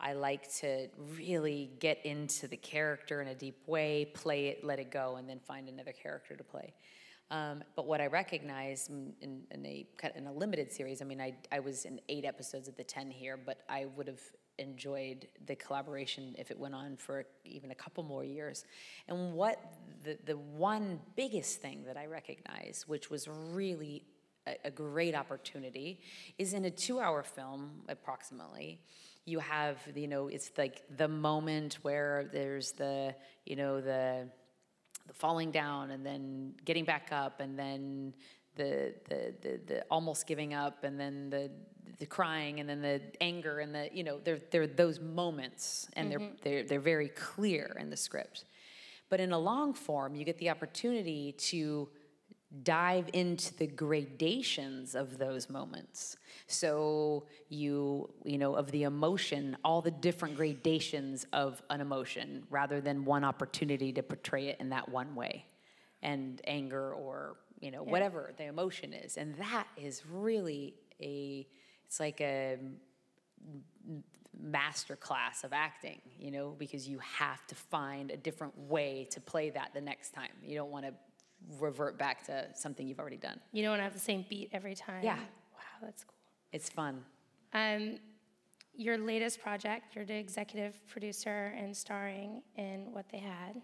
I like to really get into the character in a deep way, play it, let it go, and then find another character to play. Um, but what I recognize in, in, a in a limited series, I mean, I, I was in eight episodes of the ten here, but I would have enjoyed the collaboration if it went on for even a couple more years. And what the, the one biggest thing that I recognize, which was really a, a great opportunity, is in a two hour film, approximately, you have, you know, it's like the moment where there's the, you know, the falling down and then getting back up and then the, the, the, the almost giving up and then the the crying and then the anger and the you know there there are those moments and mm-hmm. they're they're they're very clear in the script. But in a long form, you get the opportunity to dive into the gradations of those moments. So you you know of the emotion, all the different gradations of an emotion rather than one opportunity to portray it in that one way. And anger or you know yeah. whatever the emotion is. And that is really a it's like a master class of acting, you know, because you have to find a different way to play that the next time. You don't want to revert back to something you've already done. You don't want to have the same beat every time. Yeah. Wow, that's cool. It's fun. Um, your latest project, you're the executive producer and starring in What They Had.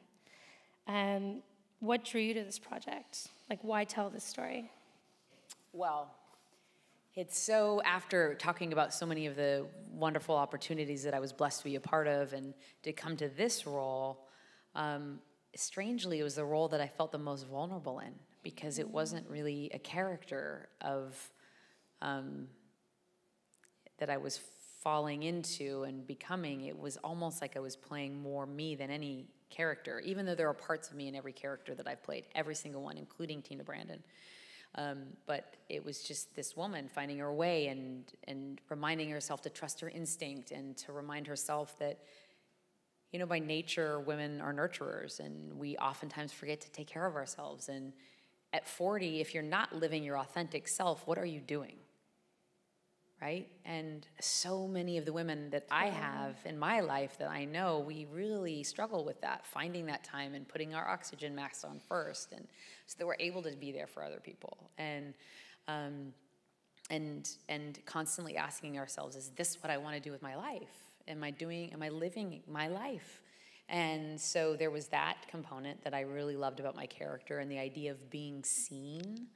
Um, what drew you to this project? Like, why tell this story? Well, it's so, after talking about so many of the wonderful opportunities that I was blessed to be a part of and to come to this role, um, strangely, it was the role that I felt the most vulnerable in because it wasn't really a character of um, that I was falling into and becoming. It was almost like I was playing more me than any character, even though there are parts of me in every character that I've played, every single one, including Teena Brandon. Um, but it was just this woman finding her way and, and reminding herself to trust her instinct and to remind herself that, you know, by nature, women are nurturers and we oftentimes forget to take care of ourselves. And at 40, if you're not living your authentic self, what are you doing? right? And so many of the women that I have in my life that I know, we really struggle with that, finding that time and putting our oxygen mask on first, and so that we're able to be there for other people. And um, and and constantly asking ourselves, is this what I want to do with my life? Am I doing? Am I living my life? And so there was that component that I really loved about my character and the idea of being seen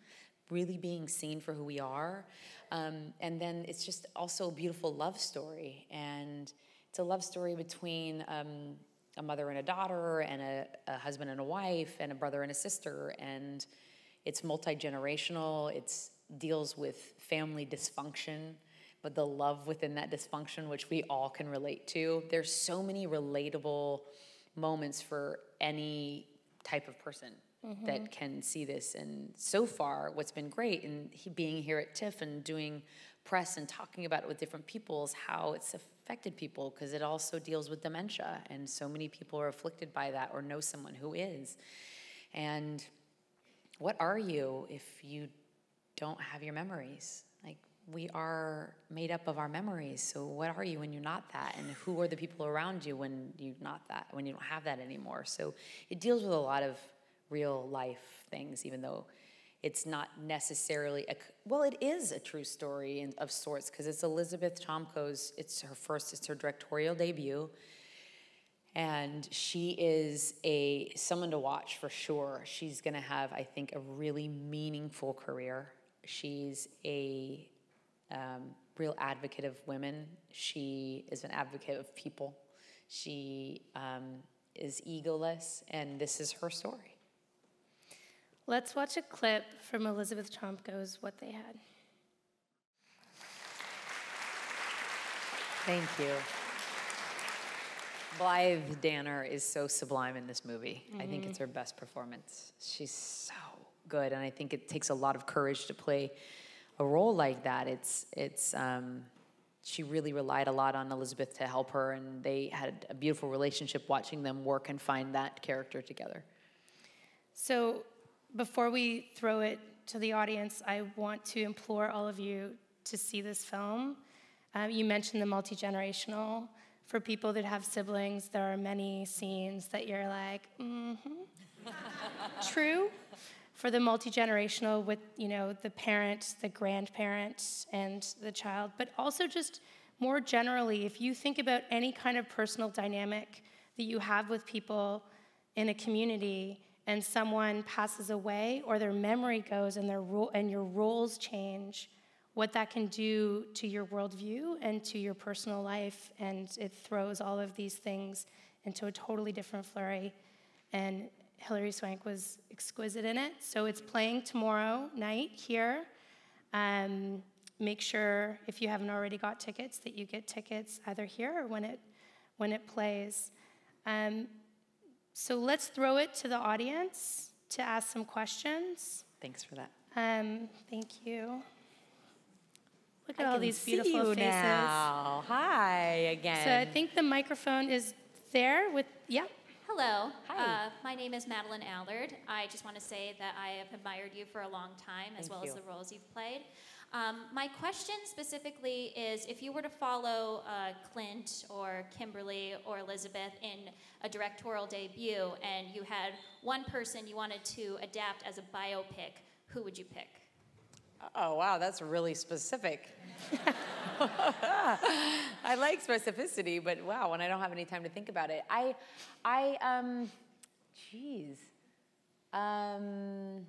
really being seen for who we are. Um, and then it's just also a beautiful love story. And it's a love story between um, a mother and a daughter, and a, a, husband and a wife, and a brother and a sister. And it's multi generational, it deals with family dysfunction, but the love within that dysfunction, which we all can relate to. There's so many relatable moments for any type of person mm-hmm. that can see this. And so far, what's been great in being here at TIFF and doing press and talking about it with different people is how it's affected people because it also deals with dementia. And so many people are afflicted by that or know someone who is. And what are you if you don't have your memories? We are made up of our memories. So, what are you when you're not that? And who are the people around you when you're not that, when you don't have that anymore? So, it deals with a lot of real life things, even though it's not necessarily a well it is a true story in, of sorts because it's elizabeth Chomko's it's her first it's her directorial debut and she is a someone to watch for sure she's going to have i think a really meaningful career she's a um, real advocate of women she is an advocate of people she um, is egoless and this is her story Let's watch a clip from Elizabeth Chomko's What They Had. Thank you. Blythe Danner is so sublime in this movie. Mm-hmm. I think it's mm-hmm. her best performance. She's so good, and I think it takes a lot of courage to play a role like that. It's it's um, she really relied a lot on Elizabeth to help her, and they had a beautiful relationship watching them work and find that character together. So before we throw it to the audience, I want to implore all of you to see this film. Um, you mentioned the multi generational. For people that have siblings, there are many scenes that you're like, mm hmm. True. For the multi generational, with you know the parent, the grandparent, and the child, but also just more generally, if you think about any kind of personal dynamic that you have with people in a community, and someone passes away or their memory goes and, their ro- and your roles change, what that can do to your worldview and to your personal life. And it throws all of these things into a totally different flurry. And Hilary Swank was exquisite in it. So it's playing tomorrow night here. Um, make sure if you haven't already got tickets that you get tickets either here or when it when it plays. Um, so let's throw it to the audience to ask some questions. Thanks for that. Um, thank you. Look at I all these beautiful faces. Now. Hi again. So I think the microphone is there with, yeah. Hello. Hi. Uh, my name is Madeline Allard. I just want to say that I have admired you for a long time, as well you. as the roles you've played. Um, my question specifically is if you were to follow uh, Clint or Kimberly or Elizabeth in a directorial debut and you had one person you wanted to adapt as a biopic, who would you pick? Oh, wow, that's really specific. I like specificity, but wow, when I don't have any time to think about it. I, I, um, geez. Um,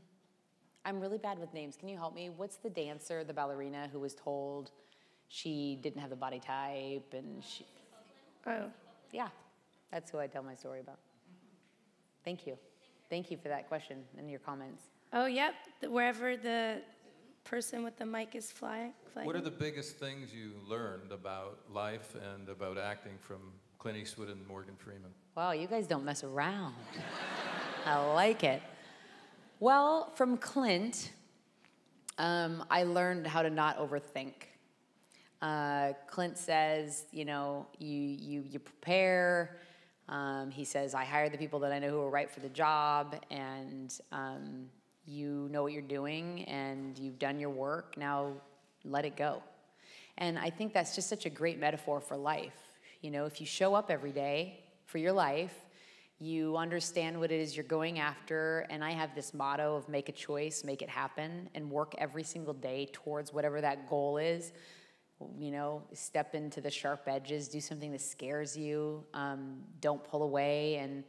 I'm really bad with names. Can you help me? What's the dancer, the ballerina who was told she didn't have the body type and she. Oh. Yeah, that's who I tell my story about. Thank you. Thank you for that question and your comments. Oh, yep. Wherever the person with the mic is flying, flying. What are the biggest things you learned about life and about acting from Clint Eastwood and Morgan Freeman? Wow, you guys don't mess around. I like it. Well, from Clint, um, I learned how to not overthink. Uh, Clint says, you know, you, you, you prepare. Um, he says, I hire the people that I know who are right for the job, and um, you know what you're doing, and you've done your work. Now let it go. And I think that's just such a great metaphor for life. You know, if you show up every day for your life, you understand what it is you're going after and i have this motto of make a choice make it happen and work every single day towards whatever that goal is you know step into the sharp edges do something that scares you um, don't pull away and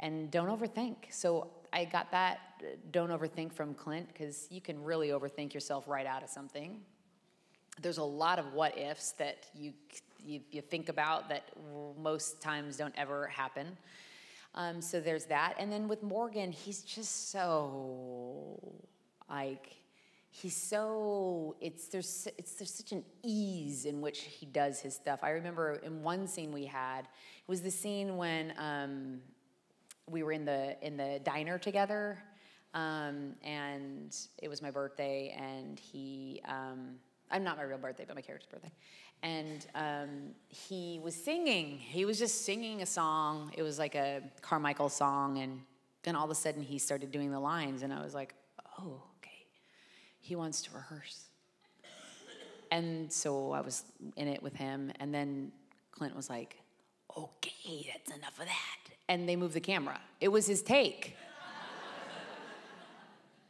and don't overthink so I got that don't overthink from Clint because you can really overthink yourself right out of something. There's a lot of what ifs that you, you, you think about that most times don't ever happen. Um, so there's that. And then with Morgan, he's just so like he's so it's there's it's there's such an ease in which he does his stuff. I remember in one scene we had it was the scene when um, we were in the in the diner together, um, and it was my birthday, and he. Um, I'm not my real birthday, but my character's birthday. And um, he was singing. He was just singing a song. It was like a Carmichael song. And then all of a sudden he started doing the lines. And I was like, oh, okay. He wants to rehearse. And so I was in it with him. And then Clint was like, okay, that's enough of that. And they moved the camera. It was his take.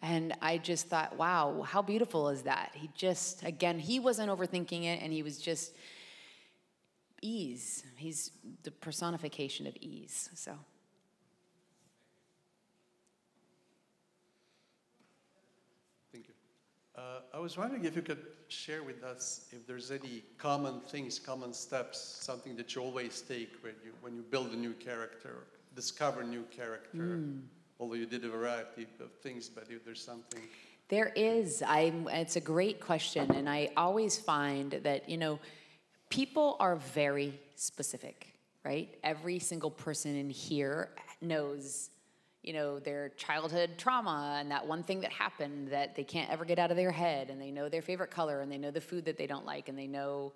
And I just thought, wow, how beautiful is that? He just, again, he wasn't overthinking it and he was just ease. He's the personification of ease. So. Thank you. Uh, I was wondering if you could share with us if there's any common things, common steps, something that you always take when you, when you build a new character, discover a new character. Mm although you did a variety of things, but if there's something. There is. I'm, it's a great question. And I always find that, you know, people are very specific, right? Every single person in here knows, you know, their childhood trauma and that one thing that happened that they can't ever get out of their head. And they know their favorite color and they know the food that they don't like and they know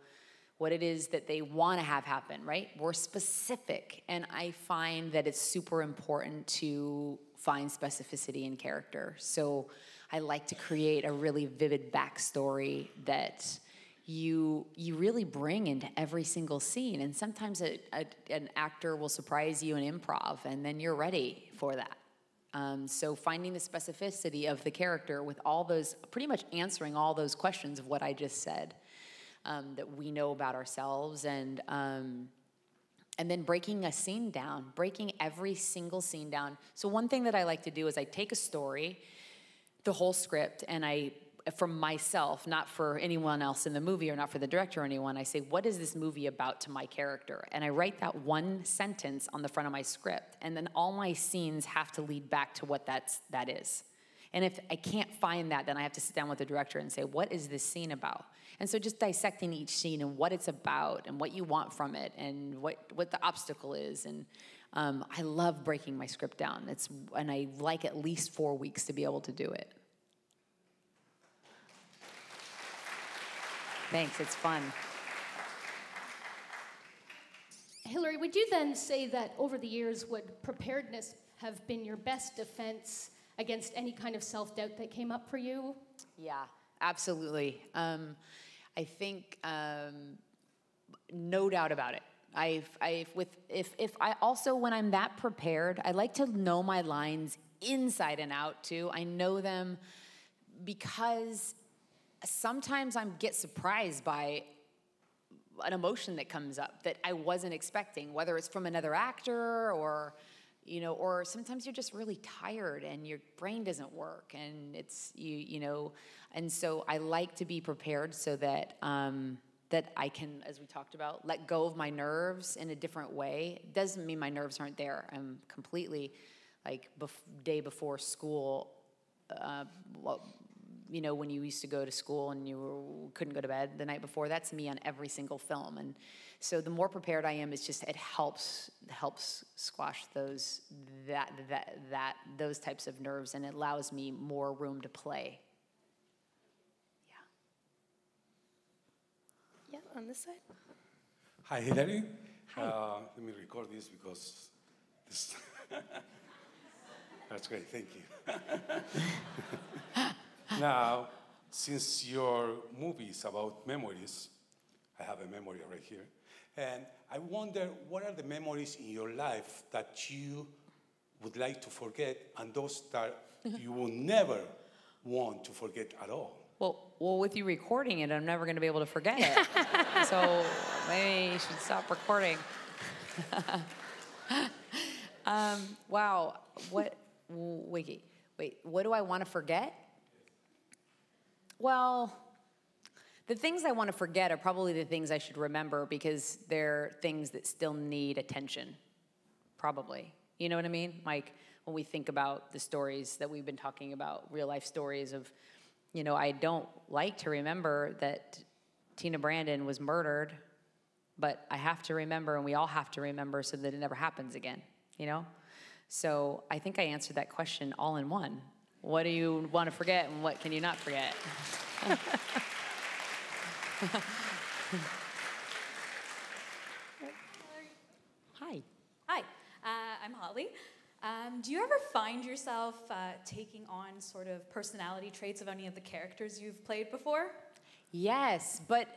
what it is that they want to have happen, right? We're specific. And I find that it's super important to find specificity in character. So I like to create a really vivid backstory that you you really bring into every single scene. And sometimes a, a, an actor will surprise you in improv, and then you're ready for that. Um, so finding the specificity of the character with all those, pretty much answering all those questions of what I just said um, that we know about ourselves, and um, and then breaking a scene down, breaking every single scene down. So one thing that I like to do is I take a story, the whole script, and I from myself, not for anyone else in the movie or not for the director or anyone, I say, what is this movie about to my character? And I write that one sentence on the front of my script, and then all my scenes have to lead back to what that's that is. And if I can't find that, then I have to sit down with the director and say, what is this scene about? And so just dissecting each scene and what it's about and what you want from it and what, what the obstacle is. And um, I love breaking my script down. It's, and I like at least four weeks to be able to do it. Thanks, it's fun. Hilary, would you then say that over the years, would preparedness have been your best defense against any kind of self doubt that came up for you? Yeah, absolutely. Um, I think um, no doubt about it. I've, I've with if if I also when I'm that prepared, I like to know my lines inside and out too. I know them because sometimes I get surprised by an emotion that comes up that I wasn't expecting, whether it's from another actor or you know or sometimes you're just really tired and your brain doesn't work and it's you you know and so i like to be prepared so that um, that i can as we talked about let go of my nerves in a different way. Doesn't mean my nerves aren't there. I'm completely like bef- day before school uh, well, you know when you used to go to school and you were, couldn't go to bed the night before that's me on every single film and so the more prepared I am, it's just it helps helps squash those that that that those types of nerves, and it allows me more room to play. Yeah. Yeah, on this side. Hi, Hilary. Hi. Uh, let me record this because this. That's great. Thank you. now, since your movie is about memories, I have a memory right here. And I wonder what are the memories in your life that you would like to forget and those that you will never want to forget at all? Well, well, with you recording it, I'm never going to be able to forget it. so maybe you should stop recording. um, wow, what Wiggy? wait, what do I want to forget? Well, the things I want to forget are probably the things I should remember because they're things that still need attention. Probably. You know what I mean? Like when we think about the stories that we've been talking about, real life stories of, you know, I don't like to remember that Teena Brandon was murdered, but I have to remember, and we all have to remember so that it never happens again, you know? So I think I answered that question all in one. What do you want to forget, and what can you not forget? Hi. Hi, uh, I'm Holly. Um, do you ever find yourself uh, taking on sort of personality traits of any of the characters you've played before? Yes, but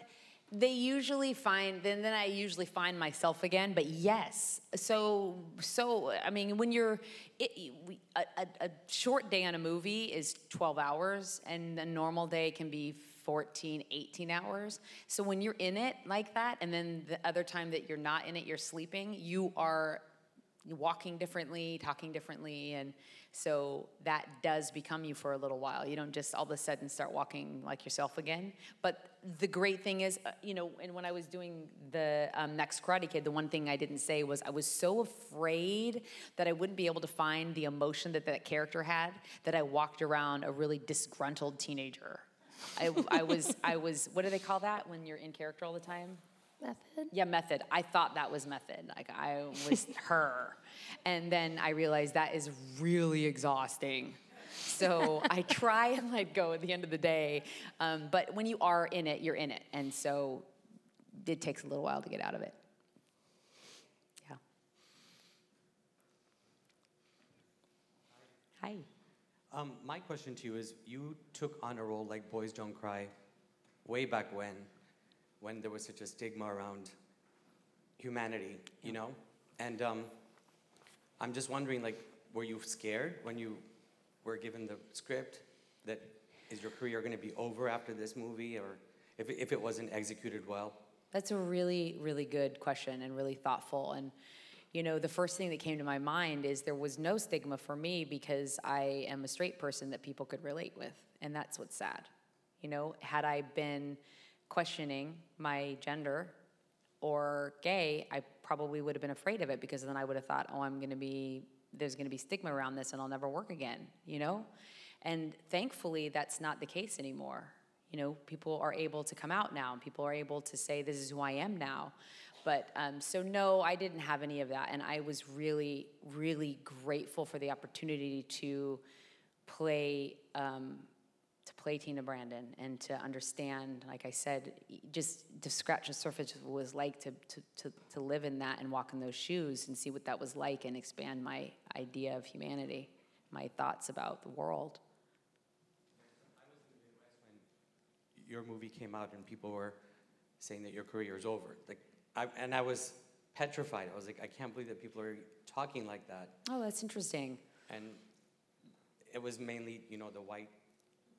they usually find then then I usually find myself again. But yes, so so I mean when you're it, a, a short day on a movie is 12 hours, and a normal day can be 14, 18 hours. So when you're in it like that, and then the other time that you're not in it, you're sleeping, you are walking differently, talking differently, and so that does become you for a little while. You don't just all of a sudden start walking like yourself again. But the great thing is, uh, you know, and when I was doing the um, next Karate Kid, the one thing I didn't say was I was so afraid that I wouldn't be able to find the emotion that that character had that I walked around a really disgruntled teenager. I, I was, I was, what do they call that when you're in character all the time? Method? Yeah, method. I thought that was method. Like I was her. And then I realized that is really exhausting. So I try and let go at the end of the day. Um, but when you are in it, you're in it. And so it takes a little while to get out of it. Yeah. Hi. Um, my question to you is you took on a role like Boys Don't Cry way back when, when there was such a stigma around humanity, you know? And um, I'm just wondering, like, were you scared when you were given the script that is your career going to be over after this movie or if, if it wasn't executed well? That's a really, really good question and really thoughtful. And, you know, the first thing that came to my mind is there was no stigma for me because I am a straight person that people could relate with. And that's what's sad. You know, had I been questioning my gender or gay, I probably would have been afraid of it because then I would have thought, oh, I'm going to be, there's going to be stigma around this and I'll never work again, you know? And thankfully, that's not the case anymore. You know, people are able to come out now people are able to say, this is who I am now. But um, so, no, I didn't have any of that. And I was really, really grateful for the opportunity to play um, play Teena Brandon and to understand, like I said, just to scratch the surface of what it was like to, to, to, to live in that and walk in those shoes and see what that was like and expand my idea of humanity, my thoughts about the world. Your movie came out and people were saying that your career is over. Like, I, and I was petrified. I was like, I can't believe that people are talking like that. Oh, that's interesting. And it was mainly, you know, the white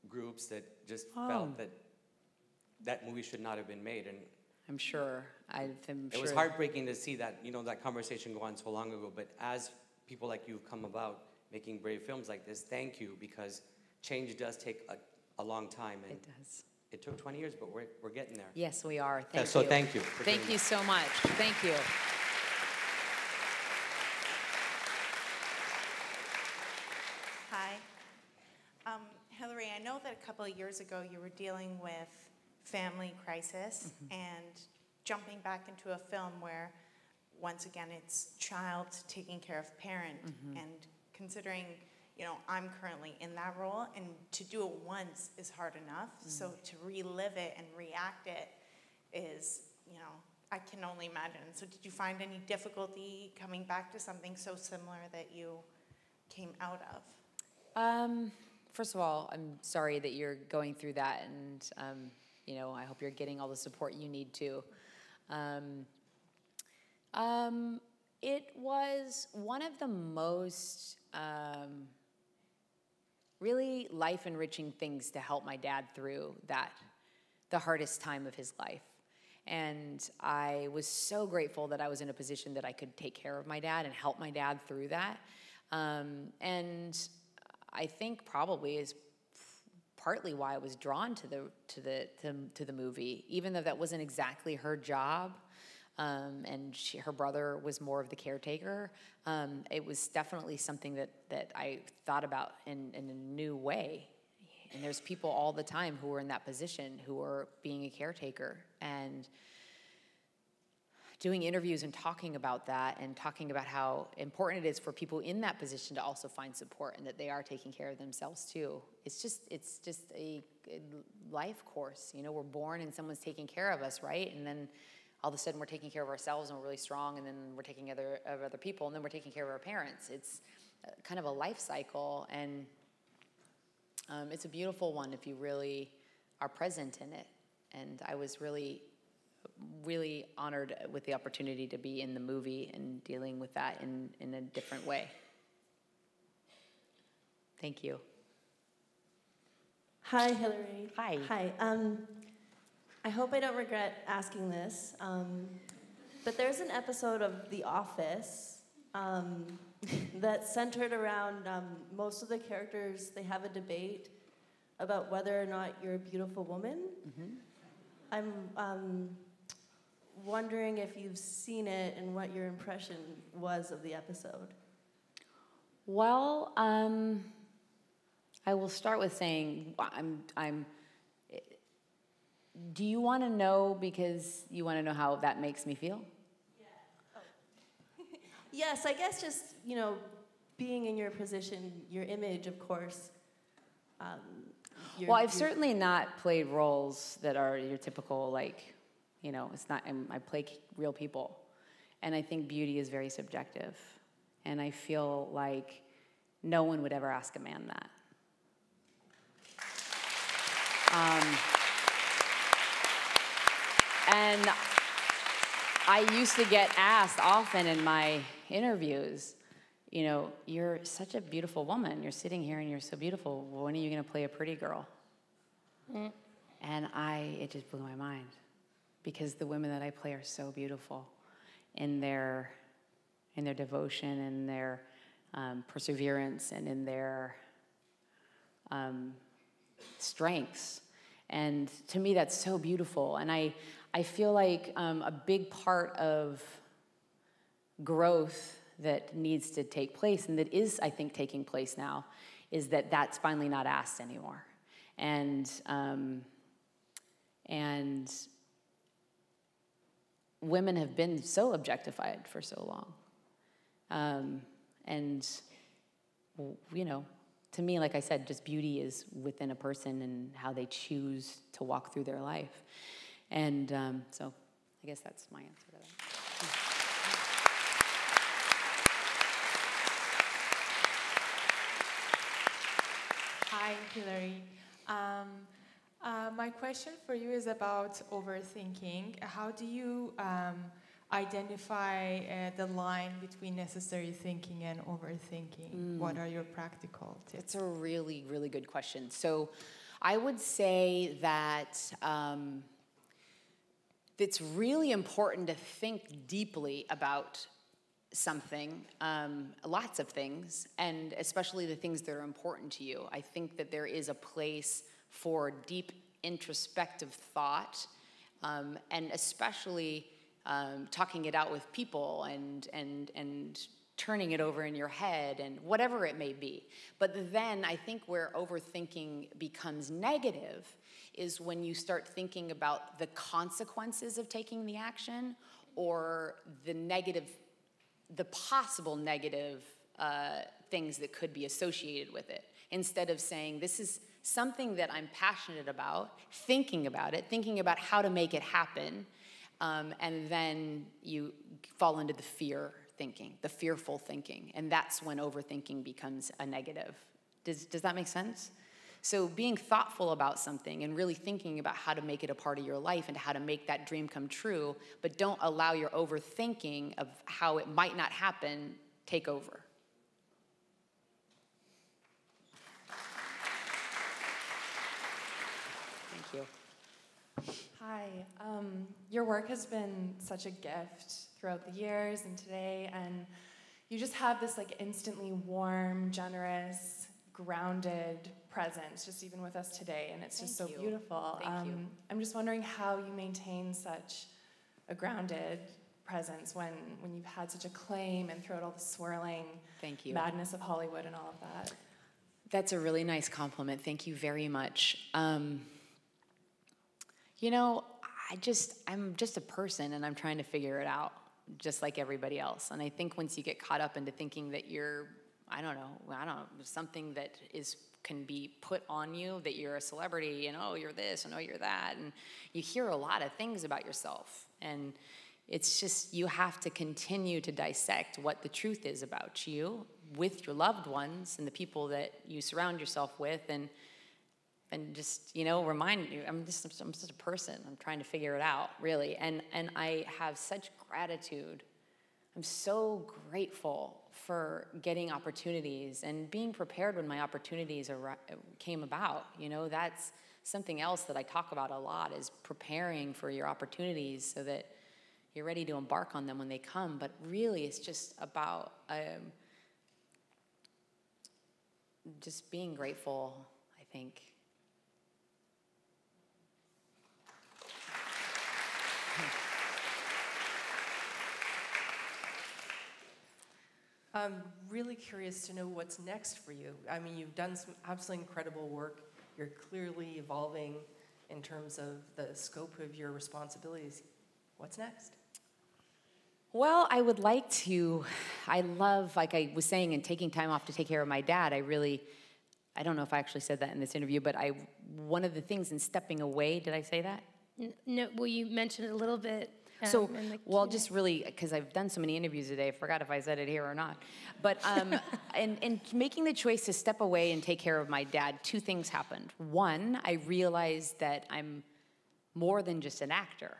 groups that just Oh. felt that that movie should not have been made. And I'm sure. I'm it sure. was heartbreaking to see that, you know, that conversation go on so long ago. But as people like you have come about making brave films like this, thank you because change does take a, a long time. And It does. it took 20 years, but we're, we're getting there. Yes, we are. Yeah, Thank so you. thank you Thank you so much. Thank you. Hi. Um, Hilary, I know that a couple of years ago you were dealing with family crisis mm-hmm. and jumping back into a film where, once again, it's child taking care of parent. Mm-hmm. And considering, you know, I'm currently in that role, and to do it once is hard enough. Mm. So to relive it and react it is, you know, I can only imagine. So did you find any difficulty coming back to something so similar that you came out of? Um, first of all, I'm sorry that you're going through that, and um, you know, I hope you're getting all the support you need to. Um, um, it was one of the most um, really life enriching things to help my dad through that, the hardest time of his life. And I was so grateful that I was in a position that I could take care of my dad and help my dad through that. Um, and I think probably is partly why I was drawn to the to the to, to the movie, even though that wasn't exactly her job. Um, and she, her brother was more of the caretaker. Um, it was definitely something that, that I thought about in, in a new way. And there's people all the time who are in that position who are being a caretaker and doing interviews and talking about that and talking about how important it is for people in that position to also find support and that they are taking care of themselves too. It's just it's just a, life course. You know, we're born and someone's taking care of us, right? And then all of a sudden we're taking care of ourselves and we're really strong and then we're taking other of other people and then we're taking care of our parents it's kind of a life cycle and um, it's a beautiful one if you really are present in it and i was really really honored with the opportunity to be in the movie and dealing with that in, in a different way thank you hi Hilary hi hi um, I hope I don't regret asking this, um, but there's an episode of The Office um, that's centered around um, most of the characters. They have a debate about whether or not you're a beautiful woman. Mm-hmm. I'm um, wondering if you've seen it and what your impression was of the episode. Well, um, I will start with saying I'm I'm do you want to know because you want to know how that makes me feel? Yeah. Oh. yes, I guess just, you know, being in your position, your image, of course. Um, well, I've certainly not played roles that are your typical, like, you know, it's not, I'm, I play real people. And I think beauty is very subjective. And I feel like no one would ever ask a man that. Um, and I used to get asked often in my interviews, you know, you're such a beautiful woman. You're sitting here and you're so beautiful. When are you going to play a pretty girl? Mm. And I, it just blew my mind because the women that I play are so beautiful in their, in their devotion and their um, perseverance and in their um, strengths. And to me, that's so beautiful. And I, I feel like um, a big part of growth that needs to take place, and that is, I think, taking place now, is that that's finally not asked anymore. And, um, and women have been so objectified for so long. Um, and, you know, to me, like I said, just beauty is within a person and how they choose to walk through their life. And um, so I guess that's my answer to that. Hi, Hilary. Um, uh, my question for you is about overthinking. How do you um, identify uh, the line between necessary thinking and overthinking? Mm. What are your practical tips? It's a really, really good question. So I would say that um, it's really important to think deeply about something, um, lots of things, and especially the things that are important to you. I think that there is a place for deep introspective thought, um, and especially um, talking it out with people and and and turning it over in your head and whatever it may be. But then I think where overthinking becomes negative is when you start thinking about the consequences of taking the action or the negative, the possible negative uh, things that could be associated with it, instead of saying, This is something that I'm passionate about, thinking about it, thinking about how to make it happen, um, and then you fall into the fear thinking, the fearful thinking, and that's when overthinking becomes a negative. Does, does that make sense? So, being thoughtful about something and really thinking about how to make it a part of your life and how to make that dream come true, but don't allow your overthinking of how it might not happen take over. Thank you. Hi. Um, your work has been such a gift throughout the years and today, and you just have this like instantly warm, generous, grounded presence, just even with us today, and it's just so you. beautiful. Thank um, you. I'm just wondering how you maintain such a grounded presence when when you've had such a claim and throughout all the swirling Thank you. madness of Hollywood and all of that. That's a really nice compliment. Thank you very much. Um, you know, I just, I'm just a person and I'm trying to figure it out, just like everybody else. And I think once you get caught up into thinking that you're, I don't know, I don't know, something that is can be put on you that you're a celebrity and oh you're this and oh you're that. And you hear a lot of things about yourself. And it's just you have to continue to dissect what the truth is about you with your loved ones and the people that you surround yourself with. And and just you know remind you i'm just i'm just a person. I'm trying to figure it out really. And and i have such gratitude. I'm so grateful for getting opportunities and being prepared when my opportunities ar- came about. You know that's something else that i talk about a lot is preparing for your opportunities so that you're ready to embark on them when they come. But really it's just about um, just being grateful i think I'm really curious to know what's next for you. I mean, you've done some absolutely incredible work. You're clearly evolving in terms of the scope of your responsibilities. What's next? Well, I would like to. I love, like I was saying, and taking time off to take care of my dad. I really, I don't know if I actually said that in this interview, but I, one of the things in stepping away, did I say that? N- No, well, you mentioned it a little bit. So, well, just really, because I've done so many interviews today, I forgot if I said it here or not. But um, in, in making the choice to step away and take care of my dad, two things happened. One, I realized that I'm more than just an actor.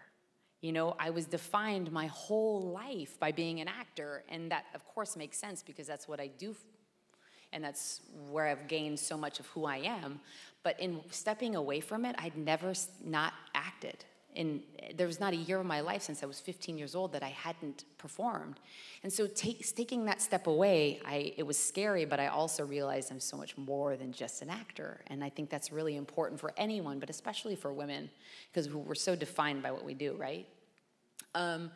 You know, I was defined my whole life by being an actor, and that, of course, makes sense because that's what I do and that's where I've gained so much of who I am. But in stepping away from it, I'd never not acted. And there was not a year of my life since I was 15 years old that I hadn't performed. And so take, taking that step away, I, it was scary, but I also realized I'm so much more than just an actor. And I think that's really important for anyone, but especially for women, because we're so defined by what we do, right? Um,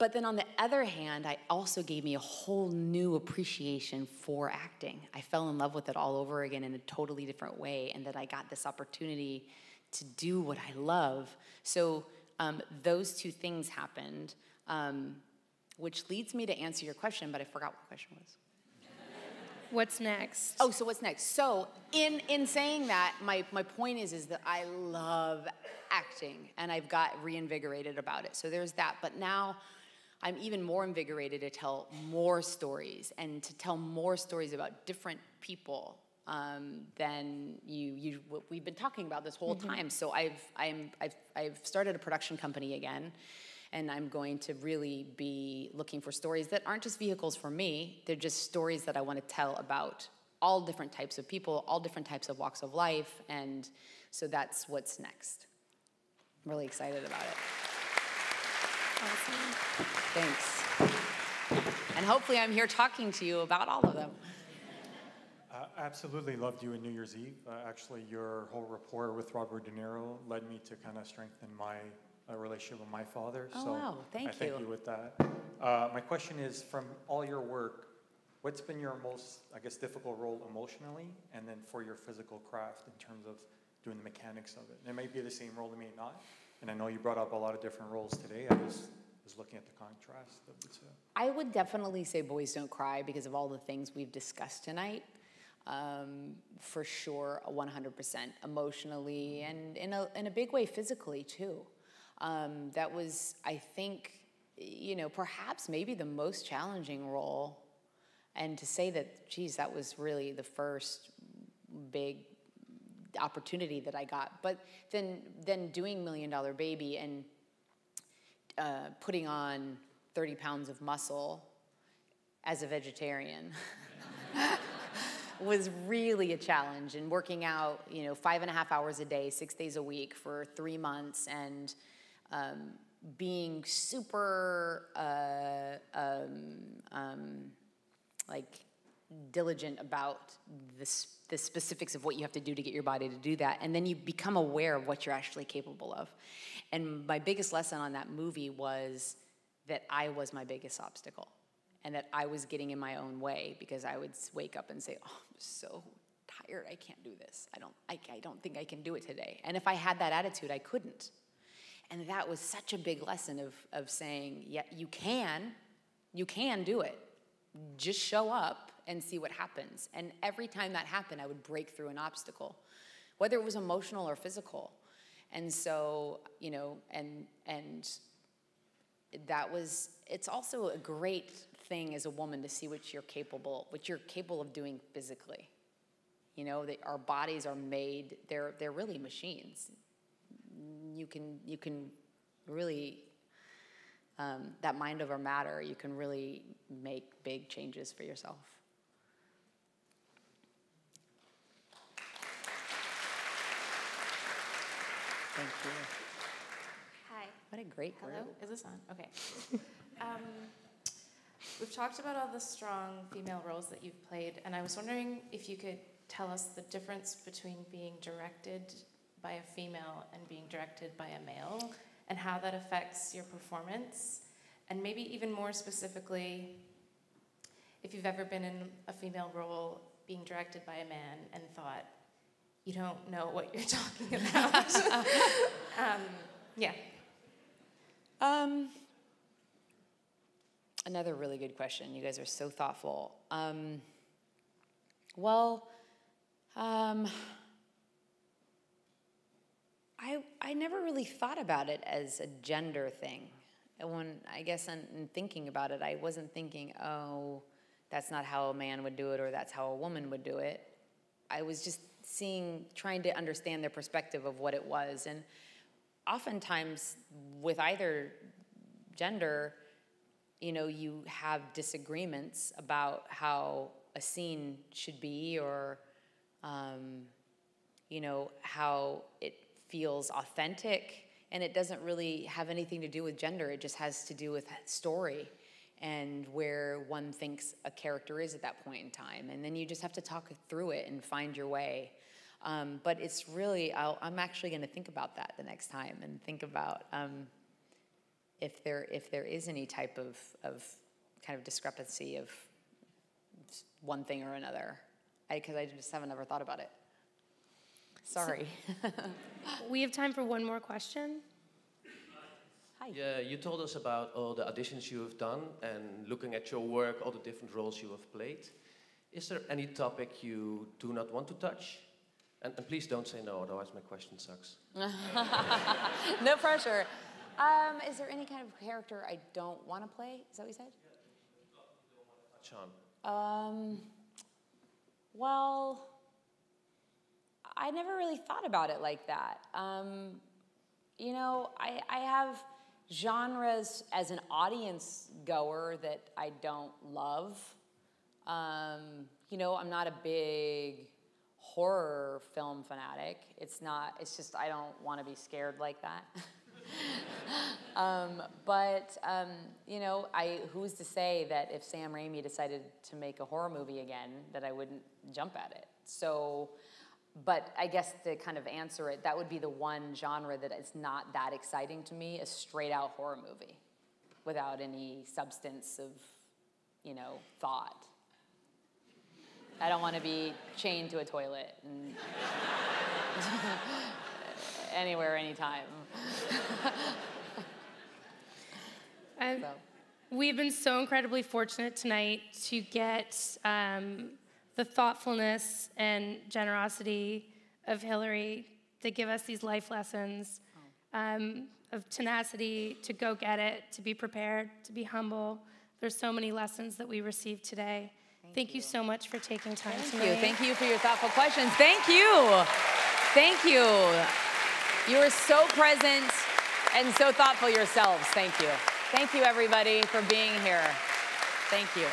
but then on the other hand, I also gave me a whole new appreciation for acting. I fell in love with it all over again in a totally different way, and that I got this opportunity to do what I love. So um, those two things happened, um, which leads me to answer your question, but I forgot what the question was. What's next? Oh, so what's next? So in in saying that, my my point is is that I love acting and I've got reinvigorated about it. So there's that. But now I'm even more invigorated to tell more stories and to tell more stories about different people um, than you, you we've been talking about this whole Mhm. time. So I've I'm I've I've started a production company again. And I'm going to really be looking for stories that aren't just vehicles for me, they're just stories that I want to tell about all different types of people, all different types of walks of life. And so that's what's next. I'm really excited about it. Awesome. Thanks. And hopefully, I'm here talking to you about all of them. Uh, absolutely loved you in New Year's Eve. Uh, actually, your whole rapport with Robert De Niro led me to kind of strengthen my uh, relationship with my father. Oh, so wow. Thank I thank you. you with that. Uh, my question is, from all your work, what's been your most, I guess, difficult role emotionally, and then for your physical craft in terms of doing the mechanics of it? And it may be the same role, it may not. And I know you brought up a lot of different roles today. I was, was looking at the contrast of the two. I would definitely say Boys Don't Cry because of all the things we've discussed tonight. Um, for sure, 100% emotionally and in a, in a big way physically too. Um, that was, I think, you know, perhaps maybe the most challenging role. And to say that, geez, that was really the first big opportunity that I got. But then, then doing Million Dollar Baby and uh, putting on 30 pounds of muscle as a vegetarian was really a challenge. And working out, you know, five and a half hours a day, six days a week for three months, and um, being super uh, um, um, like diligent about the, the specifics of what you have to do to get your body to do that. And then you become aware of what you're actually capable of. And my biggest lesson on that movie was that I was my biggest obstacle and that I was getting in my own way because I would wake up and say, "Oh, I'm so tired. I can't do this. I don't I, I don't think I can do it today." And if I had that attitude, I couldn't. And that was such a big lesson of of saying, "Yeah, you can. You can do it. Just show up and see what happens." And every time that happened, I would break through an obstacle, whether it was emotional or physical. And so, you know, and and that was it's also a great thing as a woman to see what you're capable what you're capable of doing physically you know that our bodies are made they're they're really machines you can you can really um, that mind over matter you can really make big changes for yourself thank you Hi. what a great Hello? group Is this on? Okay. um, we've talked about all the strong female roles that you've played, and I was wondering if you could tell us the difference between being directed by a female and being directed by a male, and how that affects your performance, and maybe even more specifically, if you've ever been in a female role being directed by a man and thought, you don't know what you're talking about. um, yeah. Um, another really good question. You guys are so thoughtful. Um, well, um, I I never really thought about it as a gender thing. When I guess in, in thinking about it, I wasn't thinking, oh, that's not how a man would do it, or that's how a woman would do it. I was just seeing, trying to understand their perspective of what it was, and oftentimes with either gender, you know, you have disagreements about how a scene should be or, um, you know, how it feels authentic. And it doesn't really have anything to do with gender, it just has to do with story and where one thinks a character is at that point in time. And then you just have to talk through it and find your way. Um, but it's really, i am actually going to think about that the next time and think about um, if there if there is any type of of kind of discrepancy of one thing or another, because I, I, just haven't ever thought about it. Sorry. we have time for one more question. Hi. Yeah, you told us about all the auditions you have done and looking at your work, all the different roles you have played. Is there any topic you do not want to touch? And, and please don't say no, otherwise my question sucks. no pressure. Um, is there any kind of character I don't want to play? Is that what you said? Sean. Um, well, I never really thought about it like that. Um, you know, I, I have genres as an audience goer that I don't love. Um, you know, I'm not a big horror film fanatic. It's not, it's just, I don't want to be scared like that. um, but um, you know, I who's to say that if Sam Raimi decided to make a horror movie again, that I wouldn't jump at it? So, but I guess to kind of answer it, that would be the one genre that is not that exciting to me—a straight-out horror movie, without any substance of, you know, thought. I don't want to be chained to a toilet and anywhere, anytime. so. We've been so incredibly fortunate tonight to get um, the thoughtfulness and generosity of Hilary to give us these life lessons um, of tenacity, to go get it, to be prepared, to be humble. There's so many lessons that we received today. Thank, Thank you. you. so much for taking time Thank tonight. you. Thank you for your thoughtful questions. Thank you. Thank you. You were so present and so thoughtful yourselves. Thank you. Thank you, everybody, for being here. Thank you.